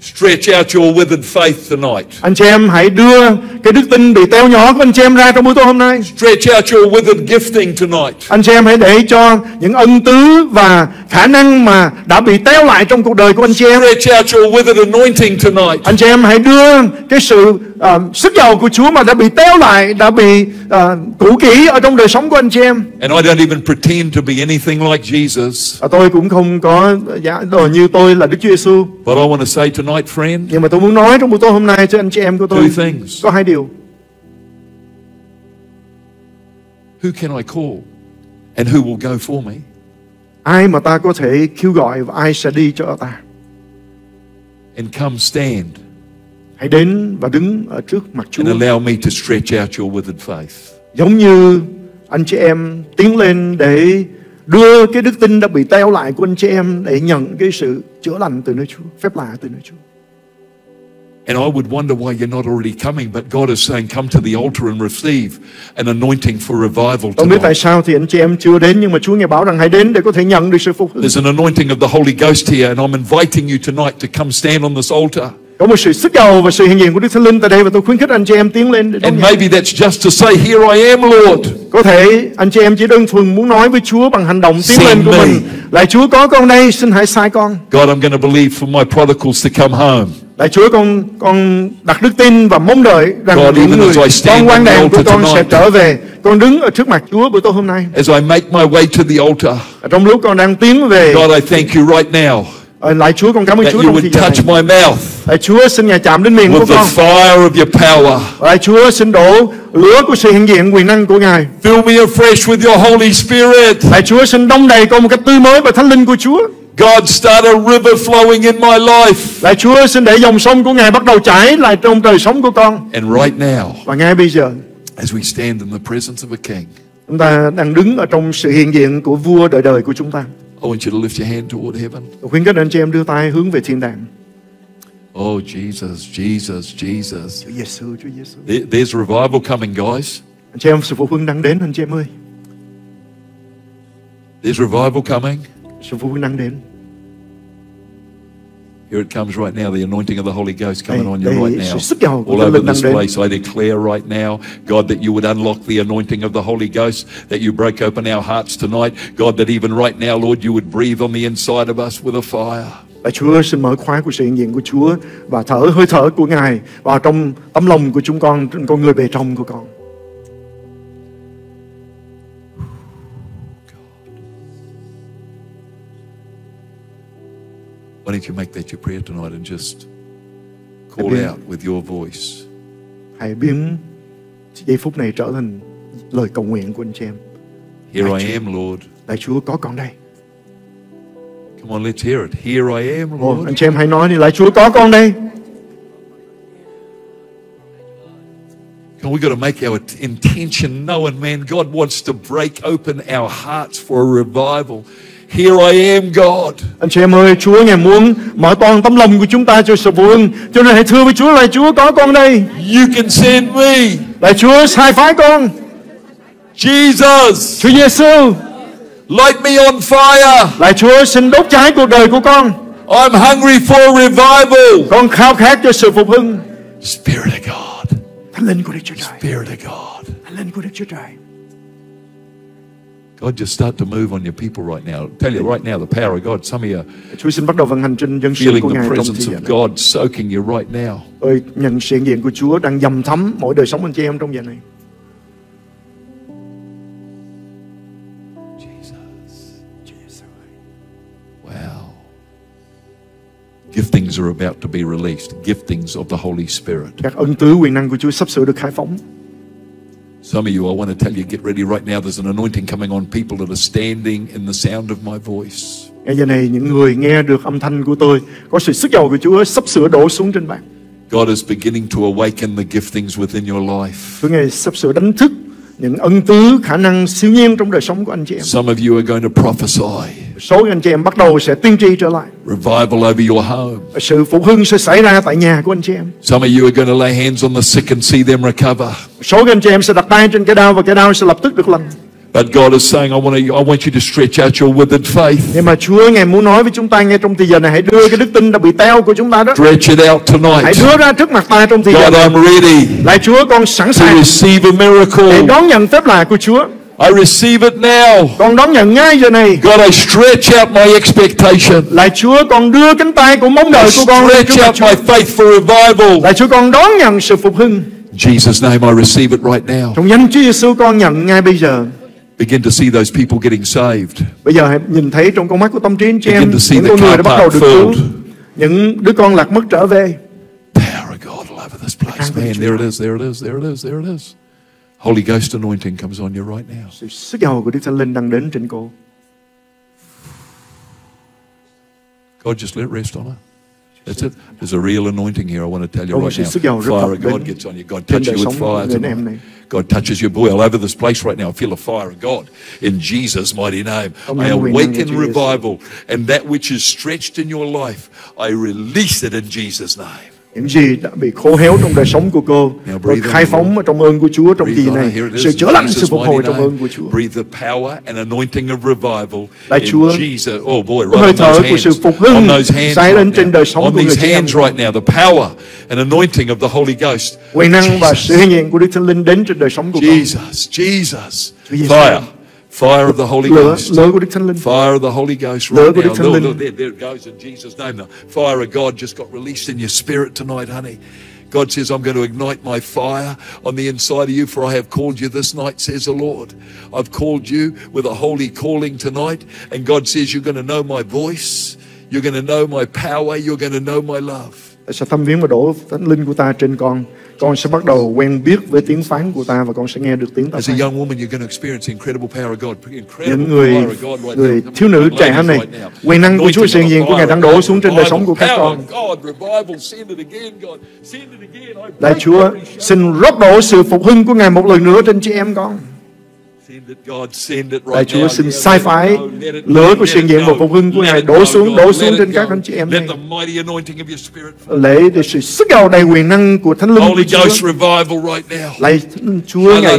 Stretch out your withered faith tonight. Anh chị em hãy đưa cái đức tin bị teo nhỏ của anh chị em ra trong buổi tối hôm nay. Stretch out your withered gifting tonight. Anh chị em hãy để cho những ân tứ và khả năng mà đã bị teo lại trong cuộc đời của anh chị em. Stretch out your withered anointing tonight. Anh chị em hãy đưa cái sự à, sức giàu của Chúa mà đã bị teo lại, đã bị à, cũ kỹ ở trong đời sống của anh chị em. And I don't even pretend to be anything like Jesus. À, tôi cũng không có giả đồ như tôi là Đức Chúa Giêsu, But I want to say tonight, friend, nhưng mà tôi muốn nói trong buổi tối hôm nay cho anh chị em của tôi Two things. có hai điều. who can I call? And who will go for me? Ai mà ta có thể kêu gọi và ai sẽ đi cho ta. And come stand Hãy đến và đứng ở trước mặt Chúa and allow me to stretch out your withered faith. giống như anh chị em tiến lên để đưa cái đức tin đã bị teo lại của anh chị em để nhận cái sự chữa lành từ nơi Chúa, phép lạ từ nơi Chúa. And I would wonder why you're not already coming, but God is saying, Come to the altar and receive an anointing for revival Tôi không biết tại tonight. sao thì anh chị em chưa đến nhưng mà Chúa nghe bảo rằng hãy đến để có thể nhận được sự phục hưng. There's an anointing of the Holy Ghost here, and I'm inviting you tonight to come stand on this altar. Có một sự sức giàu và sự hiện diện của Đức Thánh Linh tại đây và tôi khuyến khích anh chị em tiến lên để And maybe that's just to say, Here I am, Lord. Có thể anh chị em chỉ đơn thuần muốn nói với Chúa bằng hành động tiến lên của me. mình. Lại Chúa có con đây, xin hãy sai con. God, I'm going to believe for my prodigals to come home. Lại Chúa con con đặt đức tin và mong đợi rằng God, những người con quan đàn của con sẽ trở về. Con đứng ở trước mặt Chúa buổi tối hôm nay. As I make my way to the altar, trong lúc con đang tiến về, God, I thank you right now ờ, lại Chúa con cảm ơn that Chúa you trong would touch này. my mouth Lại Chúa xin Ngài chạm đến miệng của with the con. fire of your power. Lại Chúa xin đổ lửa của sự hiện diện quyền năng của Ngài. Fill me afresh with your Holy Spirit. Lại Chúa xin đông đầy con một cách tươi mới và thánh linh của Chúa. God, start a river flowing in my life. Lại Chúa xin để dòng sông của Ngài bắt đầu chảy lại trong đời sống của con. And right now, Và ngay bây giờ as we stand in the presence of a king, chúng ta đang đứng ở trong sự hiện diện của vua đời đời của chúng ta. I want you to lift your hand toward heaven. Tôi khuyến khích anh chị em đưa tay hướng về thiên đàng. Oh, Jesus, Jesus, Jesus. Chúa Giêsu, Chúa Giêsu. There- There's revival coming, guys. Anh chị em sự phục hưng đang đến anh chị em ơi. There's revival coming. Sự phục hưng đang đến. Here it comes right now, the anointing of the Holy Ghost coming on you right now. sự sức giàu của All over this place, I declare right now, God, that you would unlock the anointing of the Holy Ghost, that you break open our hearts tonight. God, that even right now, Lord, you would breathe on the inside of us with a fire. Và Chúa xin mở khóa của sự hiện diện của Chúa và thở hơi thở của Ngài vào trong tấm lòng của chúng con, con người bề trong của con. Why don't you make that your prayer tonight and just call Amen. out with your voice? Hãy biến giây phút này trở thành lời cầu nguyện của anh chị em. Here Thank I am, Lord. Lạy Chúa có con đây. Come on, let's hear it. Here I am, Lord. anh chị em hãy nói đi, lạy Chúa có con đây. Come, we've got to make our intention known, man. God wants to break open our hearts for a revival. Here I am, God. Anh chị em ơi, Chúa Ngài muốn mở toàn tấm lòng của chúng ta cho sự hưng. Cho nên hãy thưa với Chúa, lạy Chúa có con đây. You can send me. Lạy Chúa sai phái con. Jesus, Chúa Giêsu, light me on fire. lạy Chúa xin đốt cháy cuộc đời của con. I'm hungry for revival. Con khao khát cho sự phục hưng. Spirit of God. Thánh linh của Đức Chúa Trời. Spirit of God. Thánh linh của Đức Chúa Trời. God, just start to move on your people right now. tell you right now, the power of God. Some of you Chúa xin bắt đầu vận hành trên dân sự feeling của the Ngài trong presence of. God soaking you right now. Ơi, nhận sự hiện diện của Chúa đang dầm thấm mỗi đời sống anh chị em trong giờ này. Jesus. Wow. Giftings are about to be released. Giftings of the Holy Spirit. Các ân tứ quyền năng của Chúa sắp sửa được khai phóng. Some of you, I want to tell you, get ready right now. There's an anointing coming on people that are standing in the sound of my voice. Ngay giờ này những người nghe được âm thanh của tôi có sự sức giàu của Chúa sắp sửa đổ xuống trên bạn. God is beginning to awaken the giftings within your life. Chúa Ngài sắp sửa đánh thức những ân tứ khả năng siêu nhiên trong đời sống của anh chị em. Some of you are going to prophesy Số anh chị em bắt đầu sẽ tiên tri trở lại. revival over your home. Sự phục hưng sẽ xảy ra tại nhà của anh chị em. Some of you are going to lay hands on the sick and see them recover. Số anh chị em sẽ đặt tay trên cái đau và cái đau sẽ lập tức được lành. But God is saying, I want, to, I want you to stretch out your withered faith. Nhưng mà Chúa Ngài muốn nói với chúng ta ngay trong thời giờ này hãy đưa cái đức tin đã bị teo của chúng ta đó. Stretch it out Hãy tonight. đưa ra trước mặt ta trong thời giờ God. I'm ready Lại Chúa con sẵn to sàng receive a để miracle. đón nhận phép lạ của Chúa. I receive it now. Con đón nhận ngay giờ này. God, I stretch out my expectation. Lại Chúa con đưa cánh tay của mong I đợi của con stretch mặt out Chúa. my faith for revival. Lại Chúa con đón nhận sự phục hưng. In Jesus' name, I receive it right now. Trong danh Chúa Giêsu con nhận ngay bây giờ. Begin to see those people getting saved. Bây giờ hãy nhìn thấy trong con mắt của tâm trí anh chị em những con người đã bắt đầu được cứu. Những đứa con lạc mất trở về. Power of God all over this place. Man, there it is, there it is, there it is, there it is. Holy Ghost anointing comes on you right now. Sự sức giàu của Đức Thánh Linh đang đến trên cô. God, just let it rest on her. That's it. There's a real anointing here. I want to tell you right now. Fire of God gets on you. God trên touch đời you with fire tonight. God touches you. Boy, all over this place right now, I feel a fire of God in Jesus' mighty name. I nhận quyền năng của awaken revival, and that which is stretched in your life, I release it in Jesus' name. Những gì đã bị khô héo trong đời sống của cô. Rồi khai phóng ở trong ơn của Chúa trong kỳ này. sự chữa lành sự phục hồi trong ơn của Chúa. Breathe the power and anointing of revival Lạy in Chúa, Jesus. Oh hơi thở của sự phục hưng xảy lên trên đời sống của người these chị em. hands right now, the power and anointing of the Holy Ghost. quyền năng và sự hiện diện của Đức Thánh Linh đến trên đời sống của con. Jesus, Jesus, fire, fire of the Holy Ghost. lửa của Đức Thánh Linh Fire of the Holy Ghost right now. Lord, Lord, there, there it goes in Jesus' name. The fire of God just got released in your spirit tonight, honey. God says, I'm going to ignite my fire on the inside of you, for I have called you this night, says the Lord. I've called you with a holy calling tonight, and God says, You're going to know my voice, you're going to know my power, you're going to know my love. Sẽ thăm viếng và đổ Thánh Linh của ta trên con. Con sẽ bắt đầu quen biết với tiếng phán của ta và con sẽ nghe được tiếng ta những người người thiếu nữ trẻ này quyền năng của Chúa hiện diện của Ngài đang đổ xuống trên đời sống của các con. of God, revival, send it again, God. Send it again. I Lạy break Chúa xin rót đổ sự phục hưng của Ngài một lần nữa trên chị em con Lạy Chúa xin sai it phái go, let it lửa go, của sự diện và phục hưng của Ngài đổ xuống đổ xuống trên các anh chị em này the mighty anointing of your spirit lễ để sự sức giàu đầy quyền năng của Thánh Linh Holy của Ghost Chúa revival right now. lạy Chúa Ngài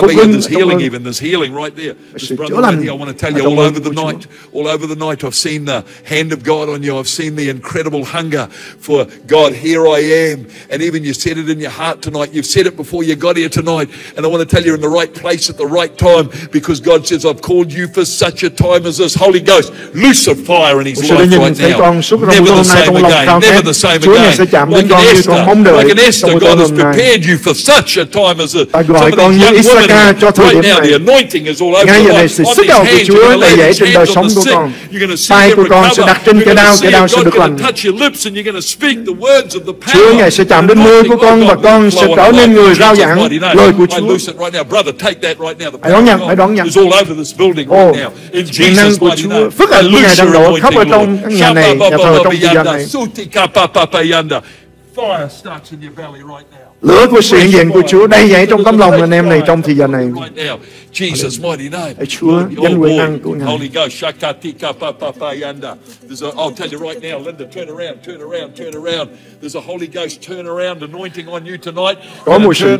phục hưng healing even. There's healing right there. This brother I want to tell you all over the night, all over the night, I've seen the hand of God on you. I've seen the incredible hunger for God. Here I am. And even you said it in your heart tonight. You've said it before you got here tonight. And I want to tell you, in the right place at the right time because God says, I've called you for such a time as this. Holy Ghost, loose a fire in his life right now. con Never the same again. Never the same Chúa again. sẽ chạm Like con an con Esther, mong đợi like an Esther, God has prepared you for such a time as this. Some of con these young women cho thời right now, này. the anointing is all over Ngay giờ này sự On sức giàu của Chúa dẫy these trên đời sống the của con. Tay của con sẽ đặt trên see cây đao it. sẽ được lành. Chúa Ngài sẽ chạm đến môi của con và con sẽ trở nên người rao giảng lời của Chúa. Hãy đón nhận, hãy đón nhận. Ồ, quyền năng của Chúa, phước hạnh của Ngài đang đổ khắp ở trong căn nhà này, nhà thờ trong gian này. Fire starts in your belly right now. Lửa của sự hiện diện của Chúa đầy dẫy trong tấm lòng anh em này trong thời gian này. Jesus' mighty name. Lạy Chúa, danh quyền năng của Ngài. Holy Ghost, shakatika papapayanda. There's a, I'll tell you right now, Linda, turn around, turn around, turn around. There's a Holy Ghost turn around anointing on you tonight. Có một sự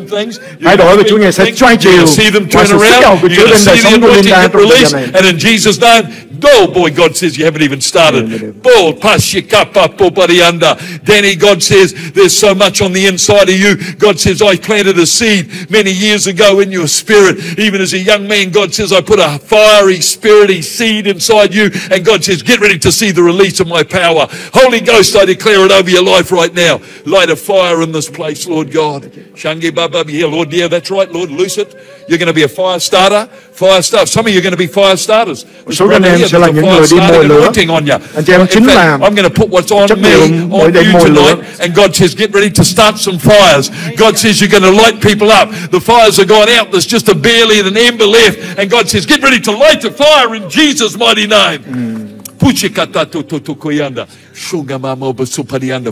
thay đổi và Chúa Ngài sẽ xoay chiều see them turn sự sức giàu around. You're gonna see the anointing get released. And in Jesus' name, oh boy, God says you haven't even started. Bold, pashikapapoparianda. Danny, God says there's so much on the inside of you. God says I planted a seed many years ago in your spirit. Even as a young man, God says I put a fiery, spirity seed inside you. And God says, get ready to see the release of my power. Holy Ghost, I declare it over your life right now. Light a fire in this place, Lord God. Shangi Baba, yeah, Lord, yeah, that's right, Lord, loose it. You're going to be a fire starter. Fire starter. Some of you are going to be fire starters. This số anh brother em sẽ là những fire người đi starting mồi lửa. on you. Anh chị em In chính fact, là I'm going to put what's on me on you tonight. And God says, get ready to start some fires. God says, you're going to light people up. The fires are gone out. There's just a barely an ember left. And God says, get ready to light the fire in Jesus' mighty name. Mm. Puchikatatututukuyanda.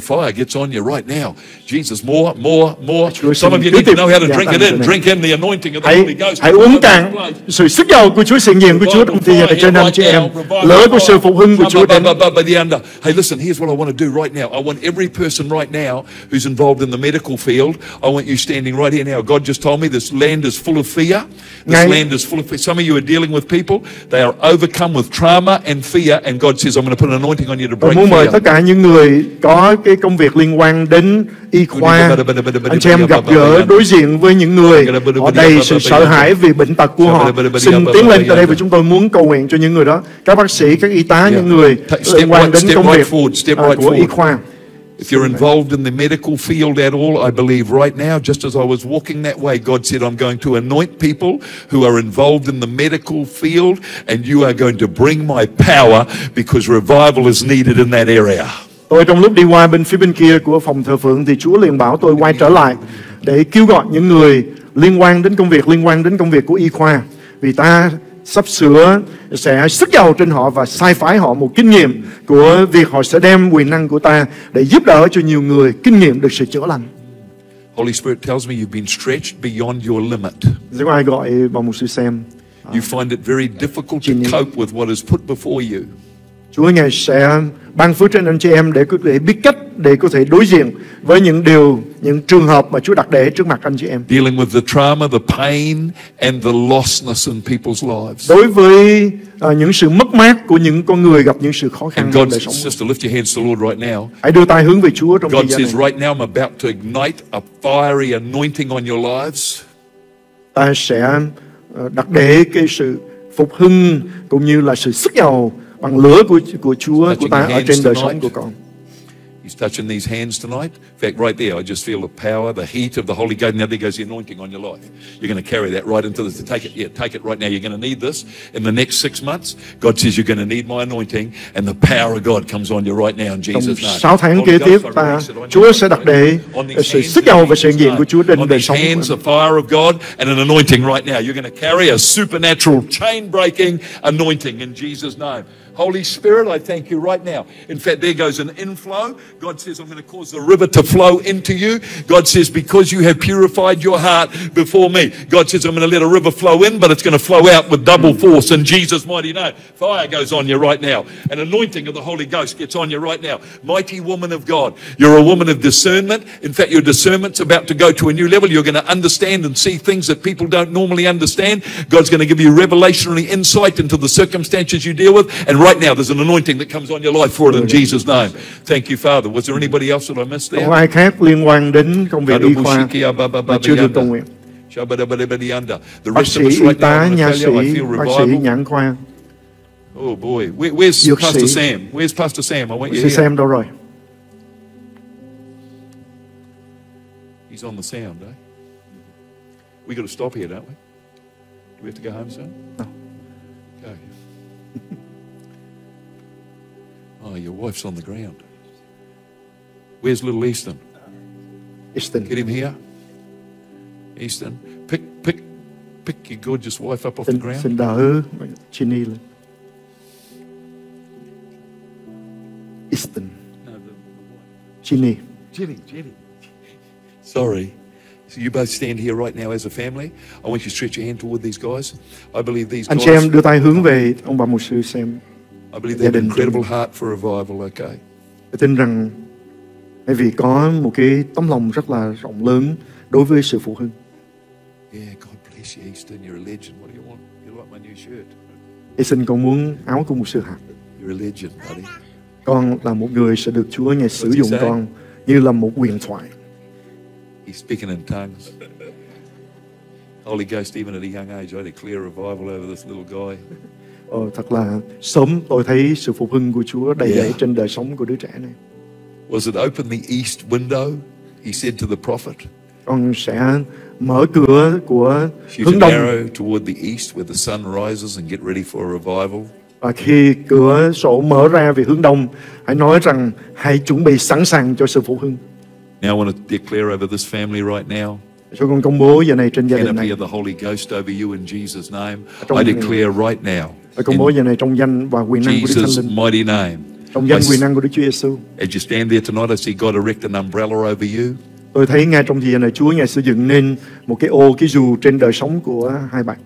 Fire gets on you right now. Jesus, more, more, more. Some of you need to know how to drink it in. Drink in the anointing of the Holy Ghost. hãy uống cạn sự sức giàu của Chúa sự diện của Chúa trong thời gian trên anh chị em. Lửa của sự phục hưng của Chúa đến. Hey, listen, here's what I want to do right now. I want every person right now who's involved in the medical field, I want you standing right here now. God just told me this land is full of fear. This land is full of fear. Some of you are dealing with people, they are overcome with trauma and fear, and God says, I'm going to put an anointing on you to break fear. Tất cả những người có cái công việc liên quan đến y khoa, anh chị em gặp gỡ đối diện với những người họ đầy sự sợ hãi vì bệnh tật của họ. Xin tiến lên tại đây và chúng tôi muốn cầu nguyện cho những người đó. Các bác sĩ, các y tá, những người liên quan đến công việc à, của y khoa. If you're involved in the medical field at all, I believe right now, just as I was walking that way, God said, I'm going to anoint people who are involved in the medical field, and you are going to bring my power because revival is needed in that area. Tôi trong lúc đi qua bên phía bên kia của phòng thờ phượng thì Chúa liền bảo tôi quay trở lại để kêu gọi những người liên quan đến công việc liên quan đến công việc của y khoa vì ta sắp sửa sẽ sức giàu trên họ và sai phái họ một kinh nghiệm của việc họ sẽ đem quyền năng của ta để giúp đỡ cho nhiều người kinh nghiệm được sự chữa lành. Holy Spirit tells me you've been stretched beyond your limit. Ai gọi bà mục sư xem. You find it very difficult to cope with what is put before you. Chúa Ngài sẽ ban phước trên anh chị em để có thể biết cách để có thể đối diện với những điều, những trường hợp mà Chúa đặt để trước mặt anh chị em. Dealing with the trauma, the pain, and the lostness in people's lives. Đối với à, những sự mất mát của những con người gặp những sự khó khăn And trong đời sống. sister, lift your hands to the Lord right now. Hãy đưa tay hướng về Chúa trong God thời says, này. right now, I'm about to ignite a fiery anointing on your lives. Ta sẽ ờ, đặt để cái sự phục hưng cũng như là sự sức giàu bằng lửa của của Chúa của ta ở trên đời sống của con. He's touching these hands tonight. In fact, right there, I just feel the power, the heat of the Holy Ghost. Now there goes the anointing on your life. You're going to carry that right into this. Take it, yeah, take it right now. You're going to need this in the next six months. God says you're going to need my anointing, and the power of God comes on you right now in Jesus' name. 6 tháng kế tiếp, Ghost, I ta release it on you. Chúa sẽ đặt để sự hands sức giàu và sự hiện diện của Chúa On đời sống hands, the fire of God and an anointing right now. You're going to carry a supernatural, chain-breaking anointing in Jesus' name. Holy Spirit, I thank you right now. In fact, there goes an inflow. God says, I'm going to cause the river to flow into you. God says, because you have purified your heart before me. God says, I'm going to let a river flow in, but it's going to flow out with double force in Jesus' mighty name. Fire goes on you right now. An anointing of the Holy Ghost gets on you right now. Mighty woman of God. You're a woman of discernment. In fact, your discernment's about to go to a new level. You're going to understand and see things that people don't normally understand. God's going to give you revelationary insight into the circumstances you deal with. And right now, there's an anointing that comes on your life for it in Jesus' name. Thank you, Father. Was there anybody else that I missed Không there? ai khác liên quan đến công việc y khoa mà chưa được cầu nguyện. The Bác rest sĩ of us y right now, tá, nha sĩ, tell you, I feel bác sĩ nhãn khoa. Oh boy, Where, where's Dược Pastor sĩ. Sam? Where's Pastor Sam? I want you Sư here. xem đâu rồi? He's on the sound, eh? We got to stop here, don't we? Do we have to go home soon? No. Your wife's on the ground. Where's little Easton? Easton. Get him here. Easton, pick, pick, pick your gorgeous wife up off the ground. đỡ Ginny lên. Easton. Ginny. Jenny. Sorry. So you both stand here right now as a family. I want you to stretch your hand toward these guys. I believe these Anh guys. chị em đưa tay hướng về ông bà mục sư xem. I believe they have an incredible heart for revival. Okay. Tôi tin rằng bởi vì có một cái tấm lòng rất là rộng lớn đối với sự phụ hưng. Yeah, God bless you, Easton. You're a legend. What do you want? You like my new shirt? Easton con muốn áo của mục sư hạt. You're a legend, buddy. Con là một người sẽ được Chúa ngài sử dụng con như là một huyền thoại. He's speaking in tongues. Holy Ghost, even at a young age, I declare revival over this little guy. Ờ, thật là sớm tôi thấy sự phục hưng của Chúa đầy Yeah. dẫy trên đời sống của đứa trẻ này. Was it open the east window? He said to the prophet. Con sẽ mở cửa của hướng đông toward the east where the sun rises and get ready for a revival. và khi cửa sổ mở ra về hướng đông, hãy nói rằng hãy chuẩn bị sẵn sàng cho sự phục hưng. Now I want to declare over this family right now. Cho con công bố giờ này trên gia đình Canopy này. of the Holy Ghost over you in Jesus' name. I declare right now. Công bố In giờ này trong danh và quyền năng của Đức Thánh Jesus' Linh. mighty name. Trong danh quyền năng của Đức Chúa Giêsu. As you stand there tonight, I see God erect an umbrella over you. Tôi thấy ngay trong gian này Chúa ngài sử dụng nên một cái ô cái dù trên đời sống của hai bạn.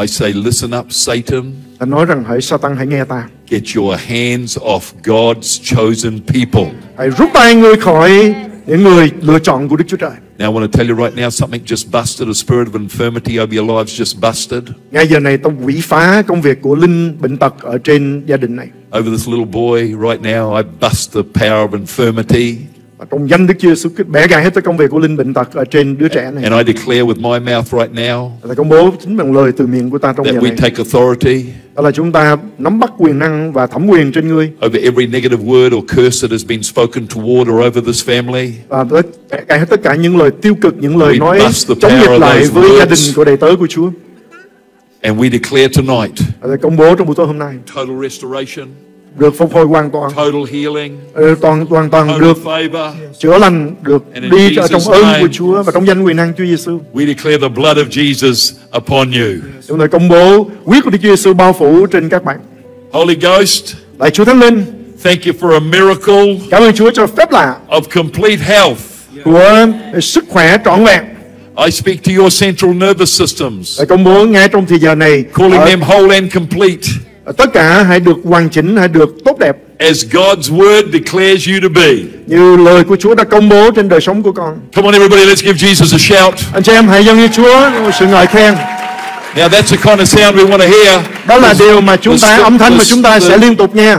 I say, listen up, Satan. Ta nói rằng hỡi Satan hãy nghe ta. Get your hands off God's chosen people. Hãy rút tay ngươi khỏi những người lựa chọn của Đức Chúa Trời. Now, I want to tell you right now something just busted. A spirit of infirmity over your lives just busted. Ngay giờ này tôi quỷ phá công việc của linh bệnh tật ở trên gia đình này. Over this little boy right now, I bust the power of infirmity. Và trong danh Đức Chúa Giêsu bẻ gãy hết cái công việc của linh bệnh tật ở trên đứa trẻ này. And I declare with my mouth right now Và công bố chính bằng lời từ miệng của ta trong that giờ we này. take authority Đó là chúng ta nắm bắt quyền năng và thẩm quyền trên ngươi. over every negative word or curse that has been spoken toward or over this family. Và tất cả, tất cả những lời tiêu cực, những lời We nói chống power nghịch lại với gia đình của đầy tớ của Chúa. And we declare tonight Và công bố trong buổi tối hôm nay total restoration, được phục hồi hoàn toàn, total healing, ờ, toàn hoàn toàn được favor. chữa lành, được đi ở trong ơn của Chúa và trong danh quyền năng Chúa Giêsu. We declare the blood of Jesus upon you. Chúng tôi công bố huyết của Đức Chúa Giêsu bao phủ trên các bạn. Holy Ghost, Lạy Chúa Thánh Linh, thank you for a miracle cảm ơn Chúa cho phép lạ of complete health. của sức khỏe trọn vẹn. I speak to your central nervous systems, Và công bố ngay trong thời giờ này calling them whole and complete, tất cả hãy được hoàn chỉnh, hãy được tốt đẹp as God's word declares you to be. như lời của Chúa đã công bố trên đời sống của con. Come on, everybody, let's give Jesus a shout. Anh chị em hãy dâng cho Chúa sự ngợi khen. Now, that's the kind of sound we want to hear. Đó là điều mà chúng ta âm thanh mà chúng ta sẽ liên tục nghe.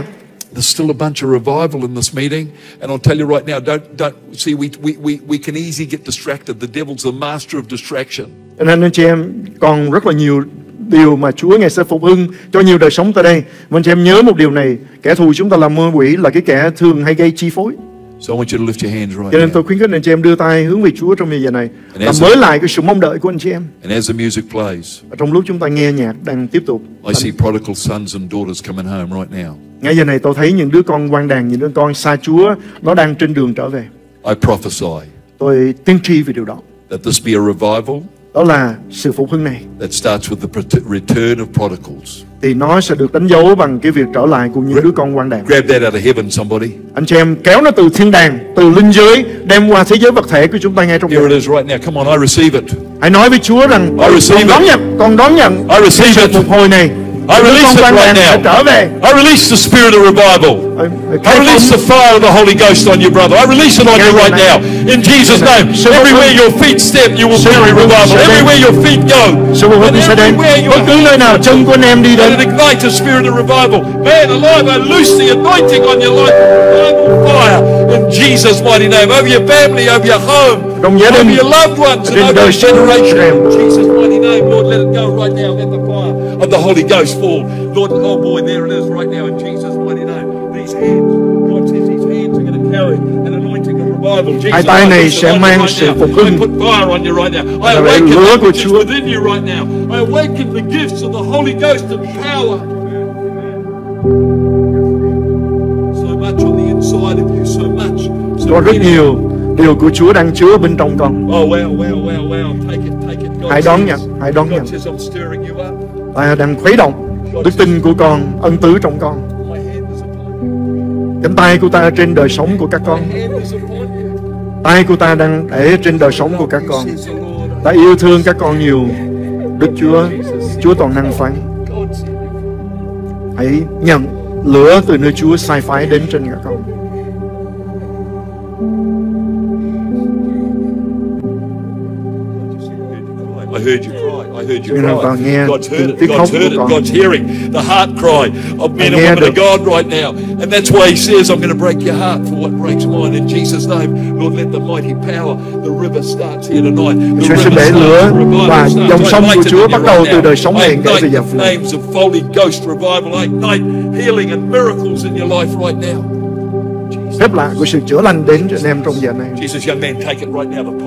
There's still a bunch of revival in this meeting, and I'll tell you right now. Don't don't see. We we we, we can easily get distracted. The devil's the master of distraction. Nên anh chị em còn rất là nhiều điều mà Chúa ngày sẽ phục hưng cho nhiều đời sống tại đây. Mà anh chị em nhớ một điều này, kẻ thù chúng ta là ma quỷ là cái kẻ thường hay gây chi phối. So I want you to lift your hands right Cho nên tôi khuyến khích anh chị em đưa tay hướng về Chúa trong giờ này And as- mới lại cái sự mong đợi của anh chị em. And as the music plays, Và trong lúc chúng ta nghe nhạc đang tiếp tục, I see prodigal sons and daughters coming home right now. ngay giờ này tôi thấy những đứa con quan đàn, những đứa con xa Chúa nó đang trên đường trở về. I prophesy Tôi tiên tri về điều đó. that this be a revival Đó là sự phục hưng này that starts with the pret- return of prodigals. thì nó sẽ được đánh dấu bằng cái việc trở lại của những đứa con quan đàn. Grab that out of heaven, somebody. Anh chị em kéo nó từ thiên đàng, từ linh giới đem qua thế giới vật thể của chúng ta ngay trong Here it is right now. Come on, I receive it. Hãy nói với Chúa rằng I receive con đón it. nhận, con đón nhận I receive it. phục hồi này. I release it right now. I release the spirit of revival. I release the fire of the Holy Ghost on you, brother. I release it on you right now. In Jesus' name. Everywhere your feet step, you will carry revival. Everywhere your feet go. And hưng sẽ đến everywhere your bất cứ nơi nào chân của anh em Let it ignite a spirit of revival. Man alive, I loose the anointing on your life. Revival fire in Jesus' mighty name. Over your family, over your home, Trong gia đình, over your loved ones, and over your generation. In Jesus' mighty name, Lord, let it go right now. Let the fire of the Holy Ghost fall. Lord, oh boy, there it is right now in Jesus' mighty name. These hands, God says these hands are going to carry an anointing of revival. Jesus, Hai tay I này sẽ mang sự phục hưng. I put fire on you right now. I Là awaken lửa của Chúa. within you right now. I awaken the gifts of the Holy Ghost and power. So much on the inside of you, so much. So Có rất nhiều điều của Chúa đang chứa bên trong con. Oh. Take it, take it. Hãy đón nhận, hãy đón nhận. Ta đang khuấy động đức tin của con, ân tứ trong con. Cánh tay của ta trên đời sống của các con. Tay của ta đang để trên đời sống của các con. Ta yêu thương các con nhiều. Đức Chúa, Chúa toàn năng phán. Hãy nhận lửa từ nơi Chúa sai phái đến trên các con. I heard you you nên vào nghe. God's heard it. tiếng khóc God's heard it. con. God's hearing the heart cry of men and nghe women of được. God right now. And that's why He says, I'm going to break your heart for what breaks mine. In Jesus' name, Lord, let the mighty power, the river starts here tonight. The Chúa sẽ river starts, lửa và dòng sông của Chúa bắt đầu từ đời sống này kể từ giờ phút này. names of Holy Ghost revival. Ignite healing and miracles in your life right now. Phép lạ của sự chữa lành đến cho anh em trong giờ này. Jesus, young man, take it right now. The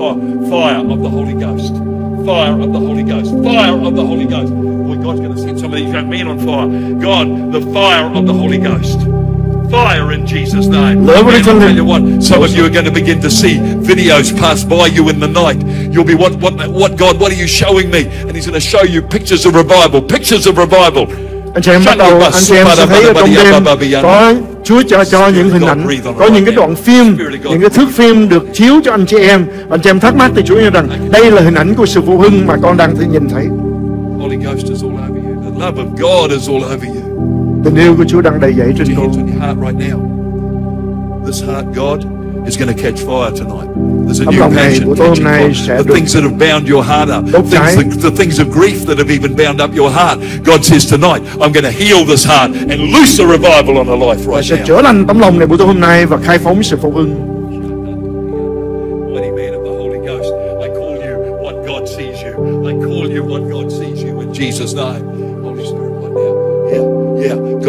fire of the Holy Ghost. Fire of the Holy Ghost. Fire of the Holy Ghost. Boy, God's going to set some of these young men on fire. God, the fire of the Holy Ghost. Fire in Jesus' name. Đức Man, tell you what, some of you are going to begin to see videos pass by you in the night. You'll be, what, what, what, God, what are you showing me? And He's going to show you pictures of revival, pictures of revival. Anh chị em bắt đầu, anh chị em sẽ thấy ở trong đêm có Chúa cho cho những hình ảnh, có những cái đoạn phim, những cái thước phim được chiếu cho anh chị em. Anh chị em thắc mắc thì Chúa nói rằng đây là hình ảnh của sự phụ hưng mà con đang nhìn thấy. Holy Ghost is all over you. The love of God is all over you. Tình yêu của Chúa đang đầy dẫy trên con. This heart, God, is going to catch fire tonight. There's a new passion của tôi hôm catching fire. The things that have bound your heart up, things, the, the things of grief that have even bound up your heart. God says tonight, I'm going to heal this heart and loose a revival on a life right sẽ now. chữa lành tấm lòng này buổi tối hôm nay và khai phóng sự phục hưng.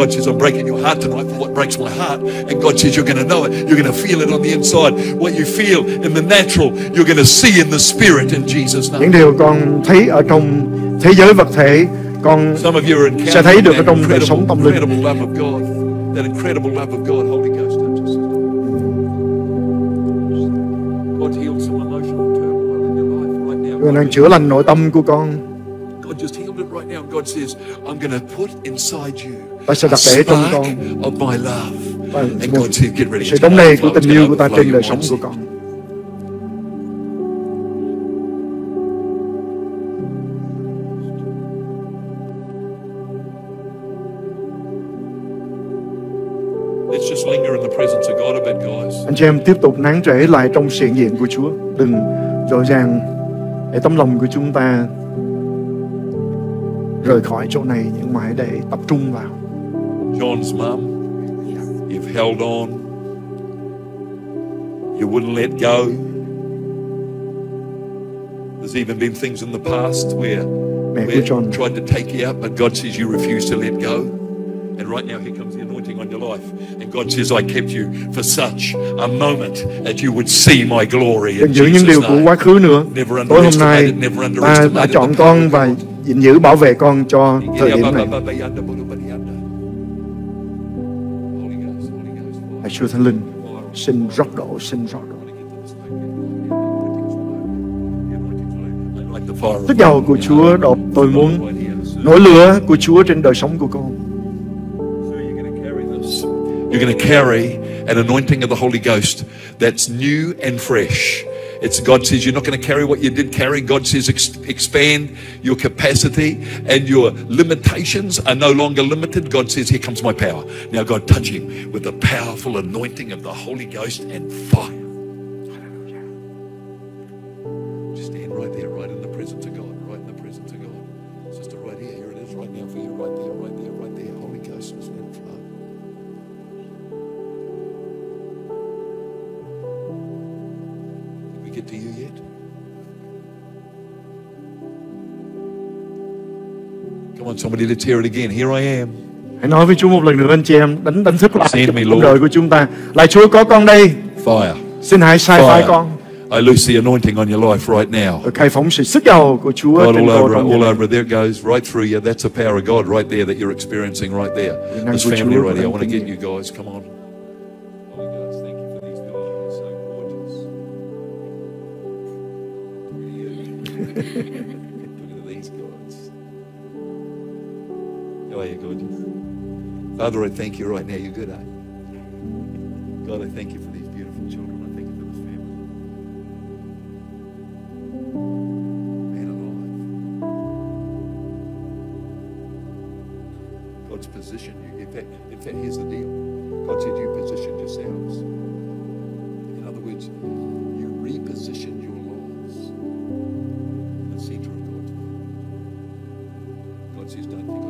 God says, I'm breaking your heart tonight for what breaks my heart. And God says, you're going to know it. You're going to feel it on the inside. What you feel in the natural, you're going to see in the spirit in Jesus' Những name. điều con thấy ở trong thế giới vật thể, con Some of you are sẽ thấy được ở trong đời sống tâm linh. incredible love of God. That incredible love of God. Holy Ghost, touch us. God healed some emotional turmoil in your life right now. Người đang chữa lành nội tâm của con. God just healed it right now. God says, I'm going to put inside you Ta sẽ đặt để trong con sự đóng đầy của tình yêu của ta trên đời sống của con. Anh chị em tiếp tục nán trễ lại trong sự diện của Chúa. Đừng dội dàng để tấm lòng của chúng ta rời khỏi chỗ này nhưng mà hãy để tập trung vào John's mum, you've held on. You wouldn't let go. There's even been things in the past where, where John. tried to take you out, but God says you refuse to let go. And right now, here comes the anointing on your life. And God says, I kept you for such a moment that you would see my glory in Đừng giữ những điều của quá khứ nữa. Never Tối hôm nay ta đã chọn con và gìn giữ bảo vệ con cho thời điểm này. Hãy Chúa Thánh Linh xin rót đổ, xin rót đổ. Sức dầu của Chúa đổ tôi muốn nổi lửa của Chúa trên đời sống của con. You're going to carry an anointing of the Holy Ghost that's new and fresh. It's God says you're not going to carry what you did carry. God says ex- expand your capacity and your limitations are no longer limited. God says, Here comes my power. Now, God, touch him with the powerful anointing of the Holy Ghost and fire. Just stand right there, somebody, let's hear it again. Here I am. Hãy nói với Chúa một lần nữa anh chị em đánh đánh thức lại Send me, cuộc Lord. đời của chúng ta. Lại Chúa có con đây, Fire. xin hãy sai phái Fire. con. I loose the anointing on your life right now. Khai phóng sự sức giàu của Chúa God, trên all over, all over. There it goes, right through you. That's the power of God right there that you're experiencing right there. This family Chúa right here. I want to get you guys. Come on. Thank you (laughs) How are gorgeous? Father, I thank you right now. You're good, eh? God, I thank you for these beautiful children. I thank you for this family. Man alive. God's positioned you. In fact, in fact, here's the deal. God said you positioned yourselves. In other words, you repositioned your lives the center of God's will. God says, don't think I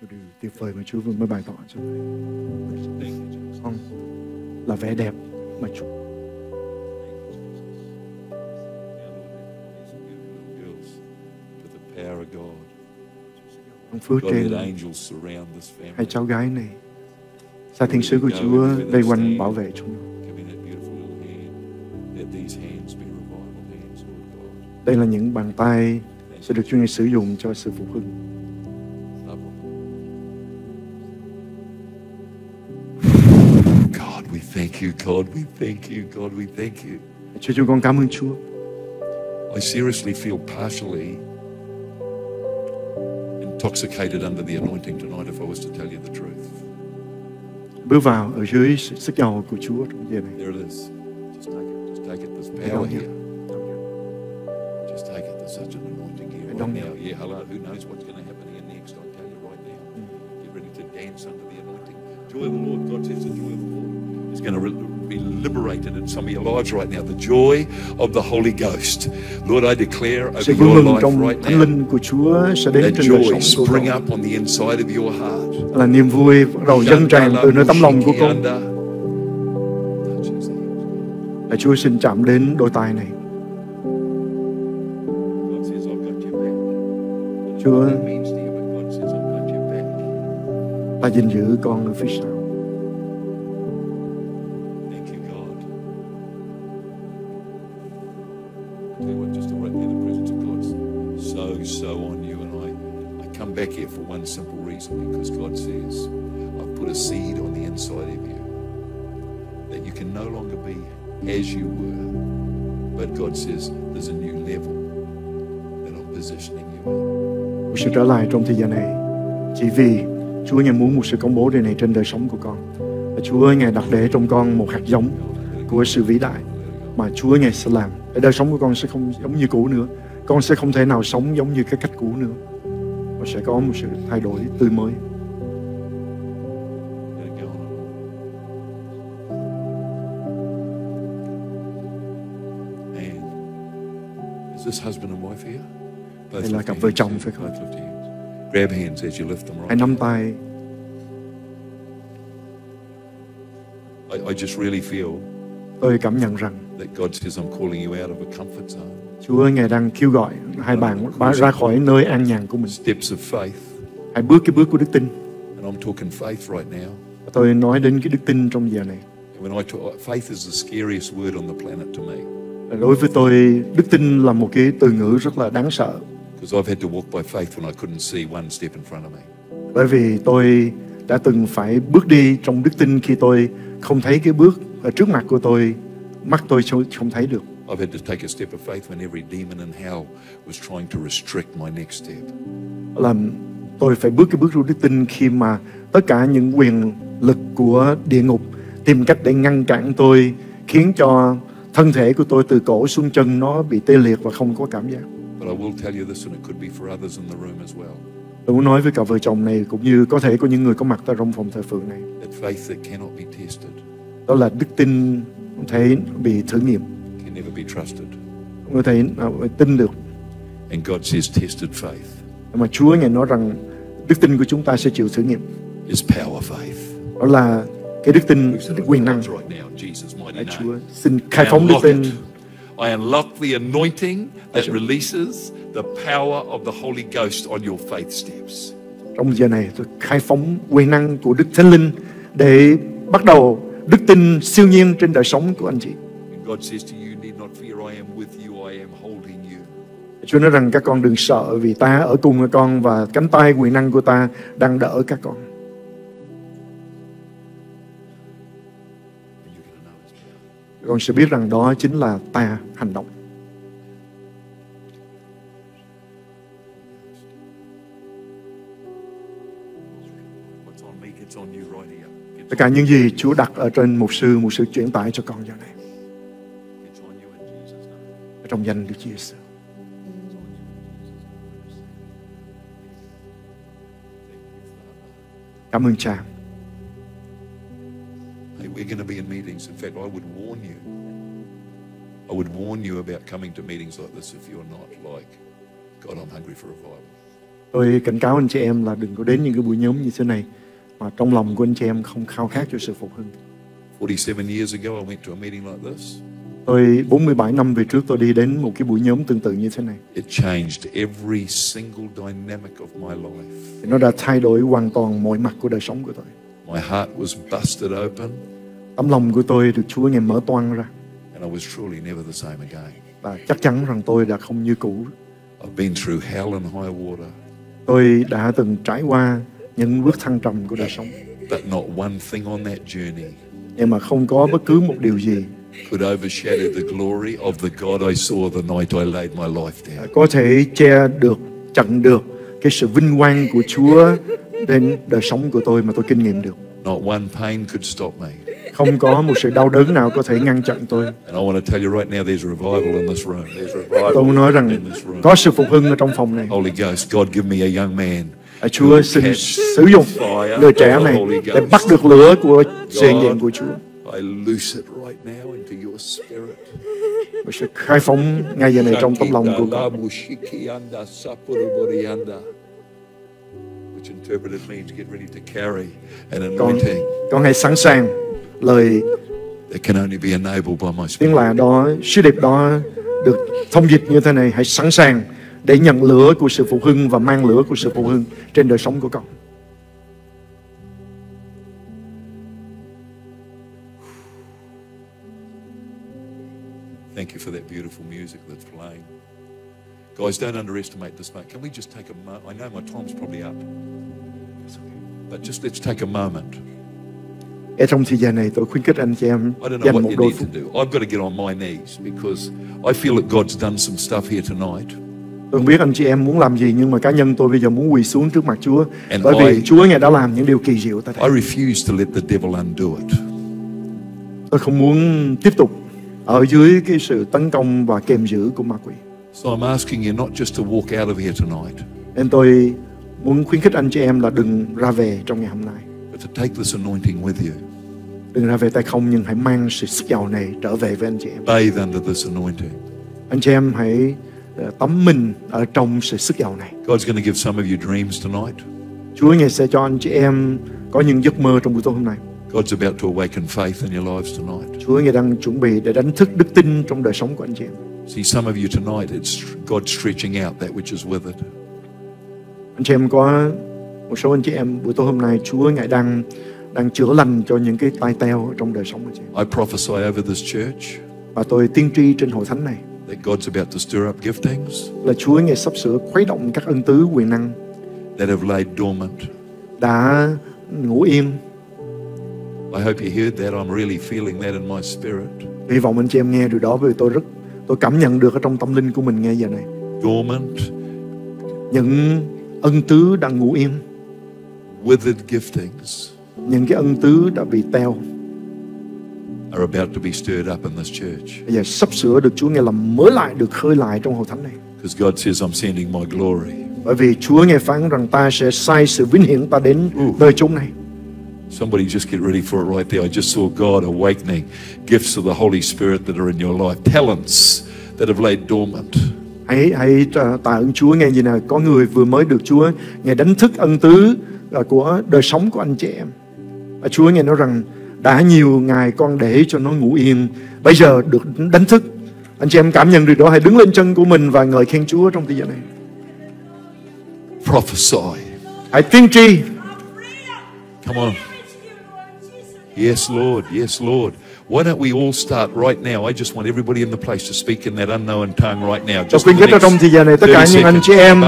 điều tuyệt vời mà Chúa vừa mới bày tỏ cho. Con là vẻ đẹp mà Chúa ban phước trên hai cháu gái này. Sa thiên sứ của Chúa vây quanh bảo vệ chúng nó. Đây là những bàn tay sẽ được Chúa này sử dụng cho sự phục hưng. Thank you. God, we thank you. God, we thank you. Chúa chúng con cảm ơn Chúa. I seriously feel partially intoxicated under the anointing tonight if I was to tell you the truth. Bước vào ở dưới sức giàu của Chúa trong giờ này. There it is. Just take it. Just take it. There's power here. Your lives right now. The joy of the Holy Ghost. Lord, I declare over your life right now linh của Chúa sẽ đến that trên đời joy sống spring up on the inside of your heart. là niềm vui bắt đầu dâng tràn từ nơi tấm lòng của con là Chúa xin chạm đến đôi tay này. Chúa ta gìn giữ con ở phía sau one simple reason because God says, I've put a seed on the inside of you that you can no longer be as you were. But God says, there's a new level that I'm positioning you in. một sự trở lại trong thời gian này. Chỉ vì Chúa ngài muốn một sự công bố điều này trên đời sống của con. Và Chúa ngài đặt để trong con một hạt giống của sự vĩ đại mà Chúa ngài sẽ làm. Để đời sống của con sẽ không giống như cũ nữa. Con sẽ không thể nào sống giống như cái cách cũ nữa và sẽ có một sự thay đổi tươi mới. Đây là cặp vợ chồng phải không? Hãy nắm tay. I, I just really feel tôi cảm nhận rằng that God says, I'm calling you out of a comfort zone. Chúa ngài đang kêu gọi hai bạn ra khỏi nơi an nhàn của mình Steps of faith. hãy bước cái bước của đức tin And I'm talking faith right now. tôi nói đến cái đức tin trong giờ này when I talk, faith is the scariest word on the planet to me. đối với tôi đức tin là một cái từ ngữ rất là đáng sợ Because I've had to walk by faith when I couldn't see one step in front of me. bởi vì tôi đã từng phải bước đi trong đức tin khi tôi không thấy cái bước ở trước mặt của tôi mắt tôi không thấy được. I've had to take a step of faith when every demon in hell was trying to restrict my next step. là tôi phải bước cái bước của đức tin khi mà tất cả những quyền lực của địa ngục tìm cách để ngăn cản tôi khiến cho thân thể của tôi từ cổ xuống chân nó bị tê liệt và không có cảm giác. But I will tell you this, and it could be for others in the room as well. Tôi muốn nói với cặp vợ chồng này cũng như có thể có những người có mặt tại trong phòng thờ phượng này. That faith that cannot be tested. Đó là đức tin thể bị thử nghiệm can never be trusted. không có thể nào tin được And God says, tested faith mà Chúa ngài nói rằng đức tin của chúng ta sẽ chịu thử nghiệm is power faith. đó là cái đức tin it quyền năng right now in Jesus' mighty Hãy. Chúa xin khai phóng đức tin. I unlock the anointing that releases the power of the Holy Ghost on your faith steps. trong giờ này tôi khai phóng quyền năng của Đức Thánh Linh để bắt đầu đức tin siêu nhiên trên đời sống của anh chị. And God says to you, you need not fear, I am with you, I am holding you. Chúa nói rằng các con đừng sợ vì ta ở cùng với con và cánh tay quyền năng của ta đang đỡ các con. Con sẽ biết rằng đó chính là ta hành động. Tất cả những gì Chúa đặt ở trên mục sư, mục sư chuyển tải cho con giờ này. Ở trong danh Đức Chúa Giêsu. Cảm ơn Cha. Hey, we're going to be in meetings. In fact, I would warn you. I would warn you about coming to meetings like this if you're not like, God, I'm hungry for revival. Tôi cảnh cáo anh chị em là đừng có đến những cái buổi nhóm như thế này mà trong lòng của anh chị em không khao khát cho sự phục hưng. 47 years ago, I went to a meeting like this. Tôi 47 năm về trước tôi đi đến một cái buổi nhóm tương tự như thế này. It changed every single dynamic of my life. Nó đã thay đổi hoàn toàn mọi mặt của đời sống của tôi. My heart was busted open, Tấm lòng của tôi được Chúa ngài mở toang ra and I was truly never the same again. và chắc chắn rằng tôi đã không như cũ. I've been through hell and high water, Tôi đã từng trải qua những bước thăng trầm của đời sống. but not one thing on that journey Nhưng mà không có bất cứ một điều gì could overshadow the glory of the God I saw the night I laid my life down. có thể che được, chặn được cái sự vinh quang của Chúa đến đời sống của tôi mà tôi kinh nghiệm được. Not one pain could stop me. Không có một sự đau đớn nào có thể ngăn chặn tôi. And I want to tell you right now, there's revival in this room. There's revival Tôi muốn nói rằng có sự phục hưng ở trong phòng này. Holy Ghost, God give me a young man. Chúa xin sử dụng người trẻ này để bắt được lửa của sự hiện diện của Chúa. I loose it right now into your spirit. Tôi sẽ khai phóng ngay giờ này trong tấm lòng của con. Con, con hãy sẵn sàng lời that can only be enabled by my tiếng lạ đó, sứ điệp đó được thông dịch như thế này. Hãy sẵn sàng để nhận lửa của sự phục hưng và mang lửa của sự phục hưng trên đời sống của con. Thank you for that beautiful music that's playing. Guys, don't underestimate this moment. Can we just take a moment? I know my time's probably up. But just let's take a moment. Ở trong thời gian này tôi khuyến khích anh chị em I don't know dành what một you đôi need to phút. do. I've got to get on my knees because I feel that God's done some stuff here tonight. Tôi không biết anh chị em muốn làm gì nhưng mà cá nhân tôi bây giờ muốn quỳ xuống trước mặt Chúa And bởi vì I- Chúa ngài đã làm những điều kỳ diệu tại I đây. refuse to let the devil undo it. Tôi không muốn tiếp tục ở dưới cái sự tấn công và kèm giữ của ma quỷ. So I'm asking you not just to walk out of here tonight, Nên tôi muốn khuyến khích anh chị em là đừng ra về trong ngày hôm nay. but to take this anointing with you. Đừng ra về tay không nhưng hãy mang sự sức giàu này trở về với anh chị em. Bathe under this anointing. Anh chị em hãy tắm mình ở trong sự sức giàu này. God's going to give some of you dreams tonight. Chúa ngài sẽ cho anh chị em có những giấc mơ trong buổi tối hôm nay. God's about to awaken faith in your lives tonight. Chúa ngài đang chuẩn bị để đánh thức đức tin trong đời sống của anh chị em. See, some of you tonight, it's God stretching out that which is withered. Anh chị em có một số anh chị em buổi tối hôm nay Chúa ngài đang đang chữa lành cho những cái tai teo trong đời sống của chị. I prophesy over this church Và tôi tiên tri trên hội thánh này that God's about to stir up giftings là Chúa ngài sắp sửa khuấy động các ân tứ quyền năng that have laid dormant. đã ngủ yên. I hope you heard that. I'm really feeling that in my spirit. Hy vọng anh chị em nghe điều đó vì tôi rất tôi cảm nhận được ở trong tâm linh của mình ngay giờ này. Dormant, Những ân tứ đang ngủ yên, withered giftings những cái ân tứ đã bị teo are about to be stirred up in this church. bây giờ sắp sửa được Chúa ngài làm mới lại được khơi lại trong hội thánh này. Because God says, I'm sending my glory. Bởi vì Chúa ngài phán rằng ta sẽ sai sự vinh hiển ta đến nơi chúng này. Somebody just get ready for it right there. I just saw God awakening gifts of the Holy Spirit that are in your life, talents that have laid dormant. Hãy hãy tạ tạ ơn Chúa nghe gì nào có người vừa mới được Chúa ngài đánh thức ân tứ à, của đời sống của anh chị em. Và Chúa ngài nói rằng đã nhiều ngày con để cho nó ngủ yên, bây giờ được đánh thức. Anh chị em cảm nhận được đó hãy đứng lên chân của mình và ngợi khen Chúa trong thời gian này. Prophesy. Hãy tiên tri. Come on. Yes, Lord. Yes, Lord. Why don't we all start right now? I just want everybody in the place to speak in that unknown tongue right now. Tôi Just for the khích ở trong next thời gian này tất cả 30 những anh chị em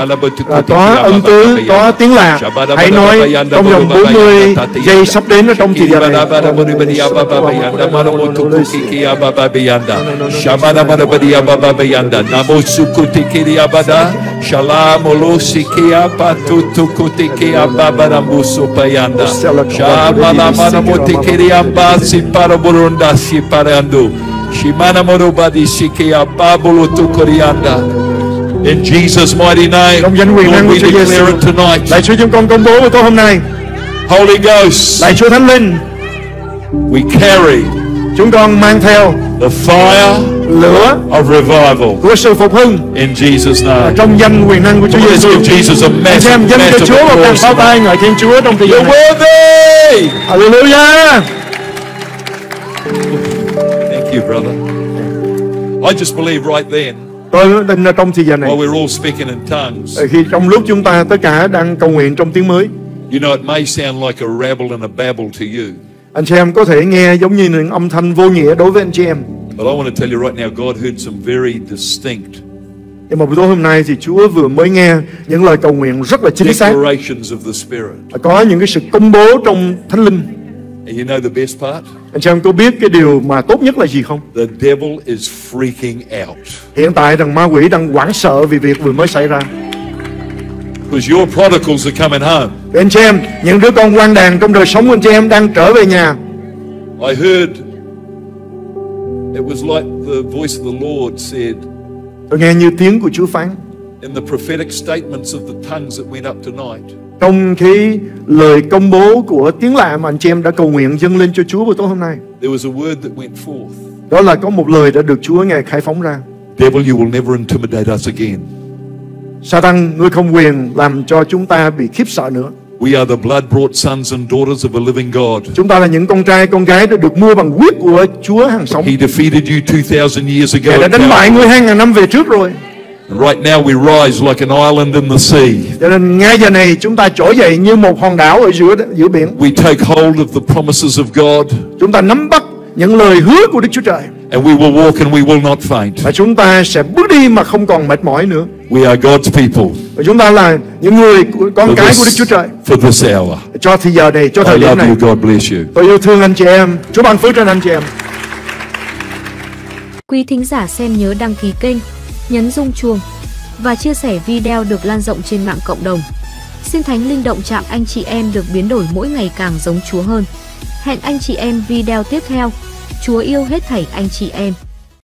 có ân tứ, có tiếng lạ hãy nói trong vòng 40 giây sắp đến ở trong thời gian này. Shabada Badabadia Baba Bayanda Namo Sukutikiria Bada Shalom Olosikia Patutukutikia Baba Rambusu Payanda Shamana Paraburunda Siparando Shimana Morobadi Sikia Babulu Tukurianda In Jesus' mighty name, Trong danh quyền năng của we Chúa declare Giêsu. it tonight. Lạy Chúa chúng con công bố buổi tối hôm nay. Holy Ghost, Lạy Chúa Thánh Linh, we carry chúng con mang theo the fire lửa of revival của sự phục hưng in Jesus' name. trong danh quyền năng của Chúa Giêsu. give Jesus a massive, xem dân cho Chúa một tràng pháo tay ngợi khen Chúa trong thời gian You're này. worthy! Hallelujah. Brother. I just believe right then, Tôi tin trong thời gian này while we're all speaking in tongues, khi trong lúc chúng ta tất cả đang cầu nguyện trong tiếng mới you know, it may sound like a rabble and a babble to you. anh chị em có thể nghe giống như những âm thanh vô nghĩa đối với anh chị em But I want to tell you right now, God heard some very distinct nhưng mà buổi tối hôm nay thì Chúa vừa mới nghe những lời cầu nguyện rất là chính xác declarations of the Spirit. có những cái sự công bố trong thánh linh And you know the best part? anh chị em có biết cái điều mà tốt nhất là gì không The devil is freaking out. hiện tại rằng ma quỷ đang hoảng sợ vì việc vừa mới xảy ra Because your prodigals are coming home. Vì anh chị em những đứa con quan đàn trong đời sống của anh chị em đang trở về nhà I heard it was like the voice of the Lord said tôi nghe như tiếng của Chúa phán in the prophetic statements of the tongues that went up tonight. trong cái lời công bố của tiếng lạ mà anh chị em đã cầu nguyện dâng lên cho Chúa buổi tối hôm nay. There was a word that went forth. Đó là có một lời đã được Chúa ngài khai phóng ra. Devil, you will never intimidate us again. Satan, ngươi không quyền làm cho chúng ta bị khiếp sợ nữa. We are the blood brought sons and daughters of a living God. Chúng ta là những con trai, con gái đã được mua bằng huyết của Chúa hàng sống. He defeated you 2,000 years ago. Ngài đã đánh bại ngươi hai ngàn năm về trước rồi. And right now we rise like an island in the sea. Cho nên ngay giờ này chúng ta trỗi dậy như một hòn đảo ở giữa giữa biển. We take hold of the promises of God Chúng ta nắm bắt những lời hứa của Đức Chúa Trời and we will walk and we will not faint. và chúng ta sẽ bước đi mà không còn mệt mỏi nữa. We are God's people Và chúng ta là những người con for cái của Đức this, Chúa Trời for this hour. cho thì giờ này, cho I thời điểm love này. you. God bless you. Tôi yêu thương anh chị em. Chúa ban phước trên anh chị em. Quý thính giả xem nhớ đăng ký kênh, nhấn rung chuông và chia sẻ video được lan rộng trên mạng cộng đồng. Xin Thánh Linh động chạm anh chị em được biến đổi mỗi ngày càng giống Chúa hơn. Hẹn anh chị em video tiếp theo. Chúa yêu hết thảy anh chị em.